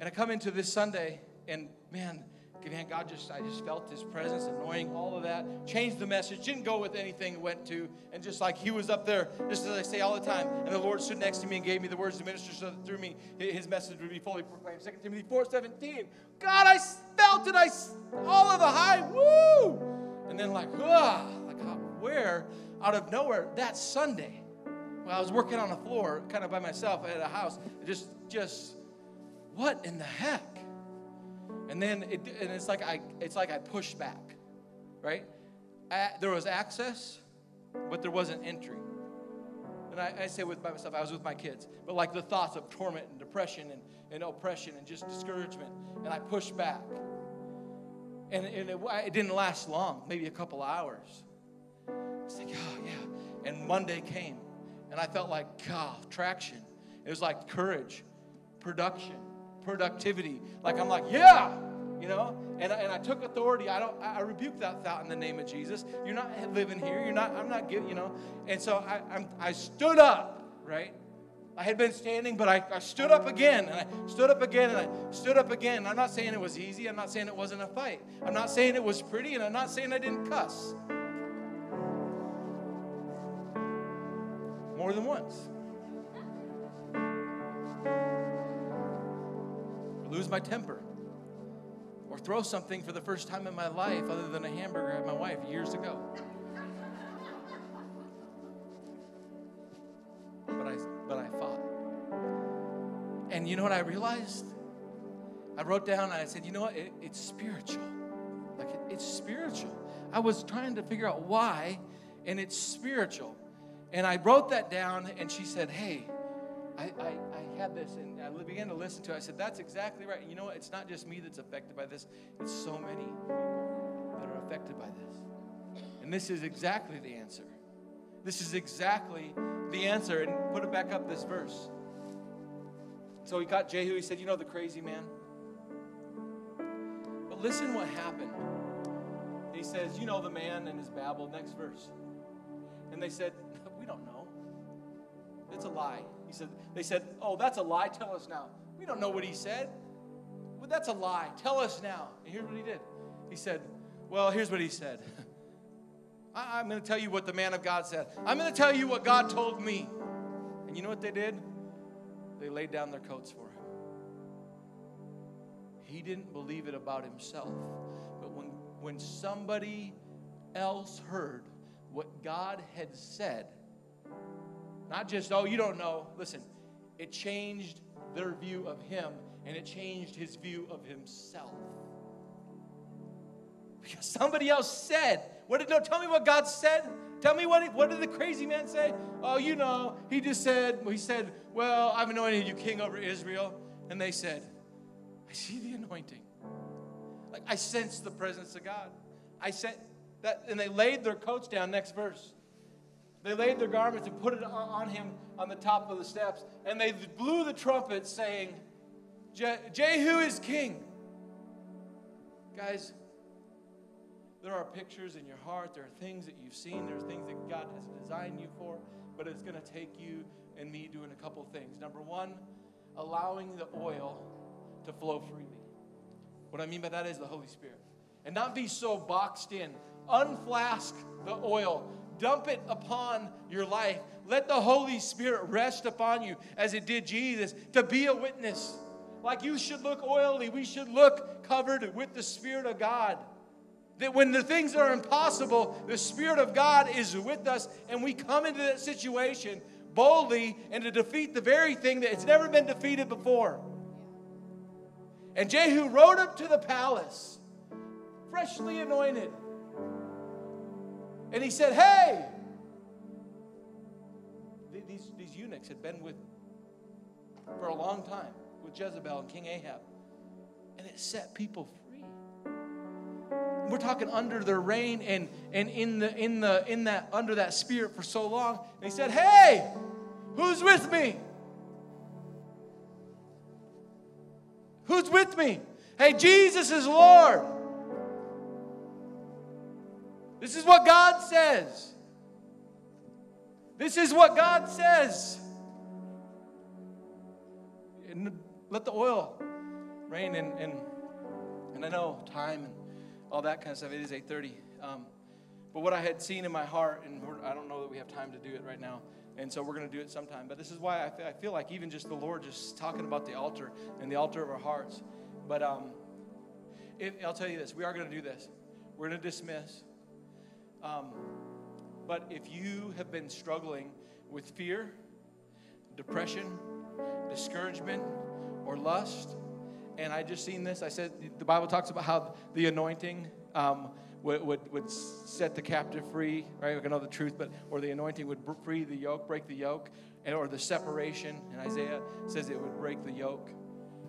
S1: And I come into this Sunday, and man, man, God just, I just felt His presence, anointing, all of that. Changed the message, didn't go with anything went to, and just like He was up there, just as I say all the time, and the Lord stood next to me and gave me the words to minister, so that through me, His message would be fully proclaimed. 2 Timothy 4:17. God, I felt it, I all of the high, woo, and then like, ah, like where, out of nowhere, that Sunday, well, I was working on the floor, kind of by myself at a house, just, just, what in the heck? And then it, and it's like I it's like I pushed back, right? there was access, but there wasn't entry. And I, I say with by myself, I was with my kids, but like the thoughts of torment and depression and, and oppression and just discouragement, and I pushed back. And, and it, it didn't last long, maybe a couple hours. It's like, oh yeah. And Monday came, and I felt like, God, traction. It was like courage, production productivity. Like I'm like, yeah, you know. And, and I took authority. I don't. I rebuke that thought in the name of Jesus. You're not living here. You're not. I'm not giving, You know. And so I I'm, I stood up. Right. I had been standing, but I, I stood up again, and I stood up again, and I stood up again. I'm not saying it was easy. I'm not saying it wasn't a fight. I'm not saying it was pretty, and I'm not saying I didn't cuss. More than once. Or lose my temper or throw something for the first time in my life other than a hamburger at my wife years ago. but I but I fought. And you know what I realized? I wrote down and I said, you know what? It, it's spiritual. Like it, it's spiritual. I was trying to figure out why, and it's spiritual. And I wrote that down, and she said, hey, I, I, I had this and I began to listen to it. I said, That's exactly right. You know what? It's not just me that's affected by this, it's so many that are affected by this. And this is exactly the answer. This is exactly the answer. And put it back up this verse. So he got Jehu. He said, You know the crazy man? But listen what happened. He says, You know the man and his babble. Next verse. And they said, We don't know. It's a lie. He said, they said, Oh, that's a lie. Tell us now. We don't know what he said. Well, that's a lie. Tell us now. And here's what he did. He said, Well, here's what he said. I, am going to tell you what the man of God said. I'm going to tell you what God told me. And you know what they did? They laid down their coats for him. He didn't believe it about himself. But when, when somebody else heard what God had said, not just, oh, you don't know. Listen, it changed their view of him and it changed his view of himself. Because somebody else said, what did no tell me what God said? Tell me what what did the crazy man say? Oh, you know, he just said, he said, Well, I've anointed you king over Israel. And they said, I see the anointing. Like I sense the presence of God. I sent that, and they laid their coats down, next verse. They laid their garments and put it on him on the top of the steps, and they blew the trumpet, saying, Jehu is king. Guys, there are pictures in your heart, there are things that you've seen, there are things that God has designed you for, but it's going to take you and me doing a couple things. Number one, allowing the oil to flow freely. What I mean by that is the Holy Spirit. And not be so boxed in. Unflask the oil dump it upon your life. Let the Holy Spirit rest upon you as it did Jesus to be a witness. Like you should look oily, we should look covered with the Spirit of God. That when the things are impossible, the Spirit of God is with us, and we come into that situation boldly and to defeat the very thing that has never been defeated before. And Jehu rode up to the palace, freshly anointed. And he said, Hey! These, these eunuchs had been with for a long time with Jezebel and King Ahab. And it set people free. We're talking under their reign and, and in the in the in that under that spirit for so long. And he said, Hey, who's with me? Who's with me. Hey, Jesus is Lord. This is what God says. This is what God says. And let the oil rain and, and and I know time and all that kind of stuff. It is 8:30. Um, but what I had seen in my heart, and I don't know that we have time to do it right now, and so we're going to do it sometime. But this is why I feel like even just the Lord just talking about the altar and the altar of our hearts. But um, it, I'll tell you this: we are going to do this. We're going to dismiss. Um, but if you have been struggling with fear, depression, discouragement, or lust, and I just seen this, I said the Bible talks about how the anointing um, would, would, would set the captive free, right? We can know the truth, but or the anointing would free the yoke, break the yoke, and, or the separation. And Isaiah says it would break the yoke.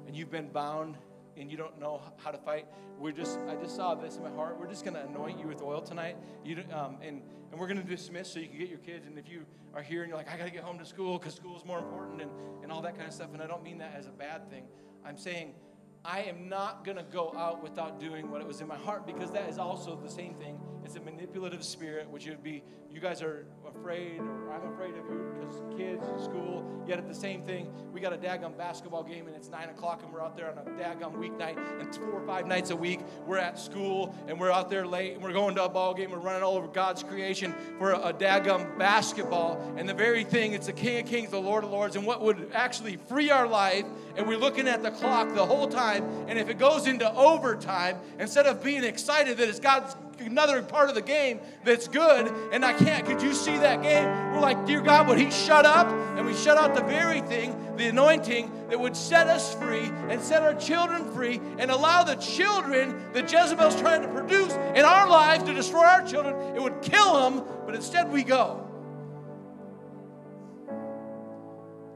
S1: And you've been bound and you don't know how to fight. We're just, I just saw this in my heart. We're just going to anoint you with oil tonight. You, um, and, and we're going to dismiss so you can get your kids. And if you are here and you're like, I got to get home to school because school is more important and, and all that kind of stuff. And I don't mean that as a bad thing. I'm saying I am not going to go out without doing what it was in my heart because that is also the same thing. It's a manipulative spirit, which would be you guys are afraid, or I'm afraid of you because kids, in school. Yet at the same thing, we got a daggum basketball game and it's nine o'clock and we're out there on a daggum weeknight and four or five nights a week we're at school and we're out there late and we're going to a ball game. We're running all over God's creation for a, a daggum basketball. And the very thing, it's the King of Kings, the Lord of Lords, and what would actually free our life. And we're looking at the clock the whole time. And if it goes into overtime, instead of being excited that it's God's another part of the game that's good, and I can't. Could you see that game? We're like, Dear God, would He shut up? And we shut out the very thing, the anointing that would set us free and set our children free and allow the children that Jezebel's trying to produce in our lives to destroy our children. It would kill them, but instead we go.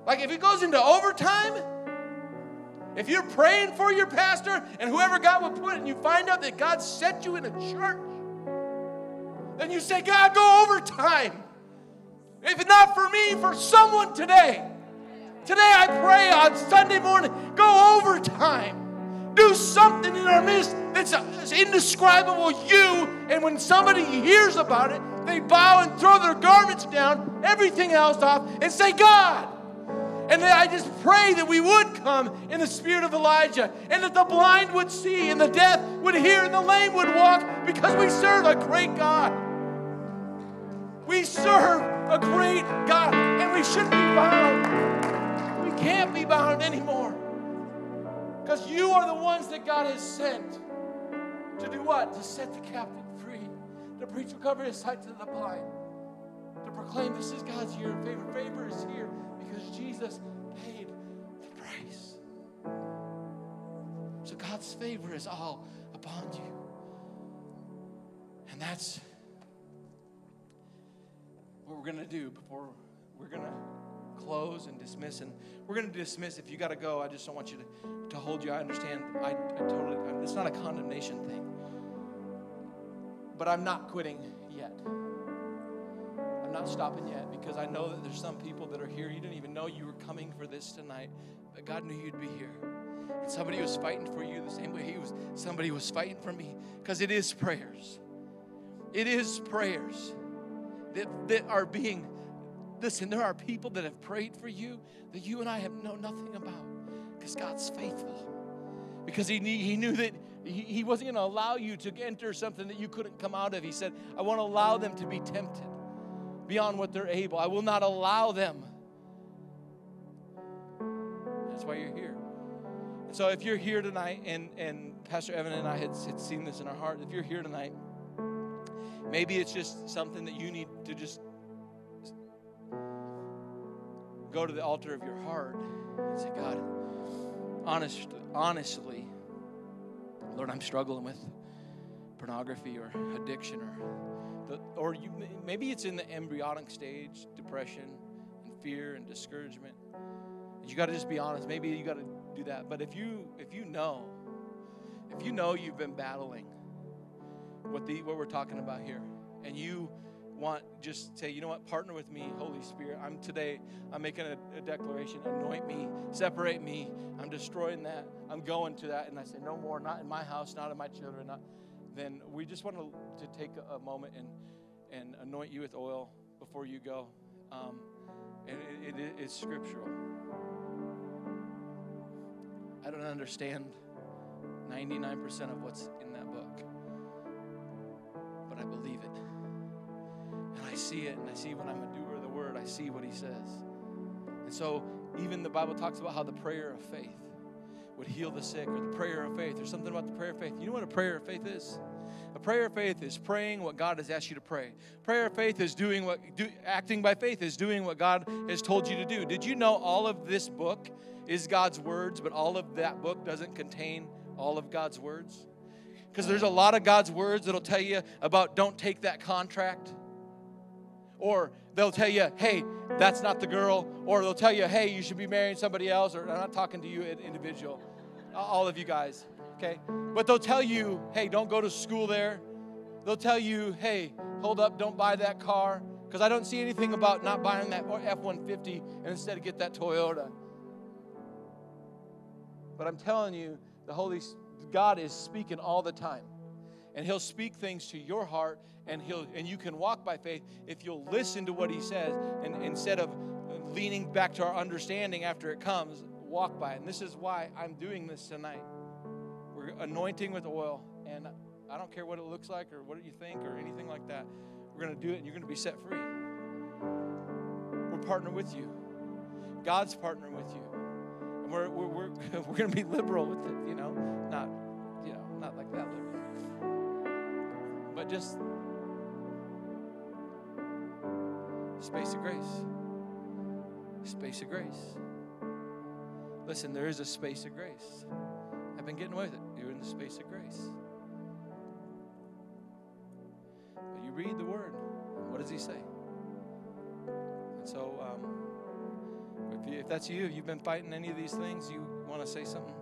S1: Like if it goes into overtime, if you're praying for your pastor and whoever God would put it, and you find out that God set you in a church, then you say, God, go overtime. If not for me, for someone today. Today I pray on Sunday morning, go overtime. Do something in our midst that's uh, indescribable you. And when somebody hears about it, they bow and throw their garments down, everything else off, and say, God, and then I just pray that we would come in the spirit of Elijah and that the blind would see and the deaf would hear and the lame would walk because we serve a great God. We serve a great God and we shouldn't be bound. We can't be bound anymore because you are the ones that God has sent to do what? To set the captive free, to preach recovery of sight to the blind, to proclaim this is God's year of favor. Favor is here because Jesus paid the price. So God's favor is all upon you. And that's what we're going to do before we're going to close and dismiss. And we're going to dismiss. If you got to go, I just don't want you to, to hold you. I understand. I, I totally, it's not a condemnation thing. But I'm not quitting yet. I'm not stopping yet because I know that there's some people that are here. You didn't even know you were coming for this tonight, but God knew you'd be here. And somebody was fighting for you the same way he was somebody was fighting for me because it is prayers. It is prayers that, that are being listen, there are people that have prayed for you that you and I have know nothing about because God's faithful. Because he, he knew that he, he wasn't going to allow you to enter something that you couldn't come out of. He said, I want to allow them to be tempted beyond what they're able. I will not allow them. That's why you're here. So if you're here tonight, and, and Pastor Evan and I had, had seen this in our heart, if you're here tonight, maybe it's just something that you need to just go to the altar of your heart and say, God, honest, honestly, Lord, I'm struggling with pornography or addiction or the, or you, maybe it's in the embryonic stage, depression and fear and discouragement. You got to just be honest. Maybe you got to do that. But if you if you know, if you know you've been battling what the what we're talking about here, and you want just say, you know what, partner with me, Holy Spirit. I'm today, I'm making a, a, declaration, anoint me, separate me. I'm destroying that. I'm going to that. And I say, no more, not in my house, not in my children. Not, then we just want to, to take a, moment and, and anoint you with oil before you go. Um, and it, it, it's scriptural. I don't understand 99% of what's in I believe it. And I see it, and I see when I'm a doer of the word, I see what he says. And so, even the Bible talks about how the prayer of faith would heal the sick, or the prayer of faith. There's something about the prayer of faith. You know what a prayer of faith is? A prayer of faith is praying what God has asked you to pray. Prayer of faith is doing what do, acting by faith is doing what God has told you to do. Did you know all of this book is God's words, but all of that book doesn't contain all of God's words? Because there's a lot of God's words that'll tell you about don't take that contract. Or they'll tell you, hey, that's not the girl. Or they'll tell you, hey, you should be marrying somebody else. Or I'm not talking to you, individual, all of you guys, okay? But they'll tell you, hey, don't go to school there. They'll tell you, hey, hold up, don't buy that car. Because I don't see anything about not buying that F 150 and instead get that Toyota. But I'm telling you, the Holy God is speaking all the time. And he'll speak things to your heart and he'll and you can walk by faith if you'll listen to what he says and instead of leaning back to our understanding after it comes, walk by it. And this is why I'm doing this tonight. We're anointing with oil and I don't care what it looks like or what you think or anything like that. We're going to do it and you're going to be set free. We're partnering with you. God's partnering with you we're, we're, we're, we're going to be liberal with it, you know, not, you know, not like that liberal, but just space of grace. Space of grace. Listen, there is a space of grace. I've been getting away with it. You're in the space of grace. But you read the word. What does he say? And so, um, if, you, if that's you, you've been fighting any of these things, you want to say something?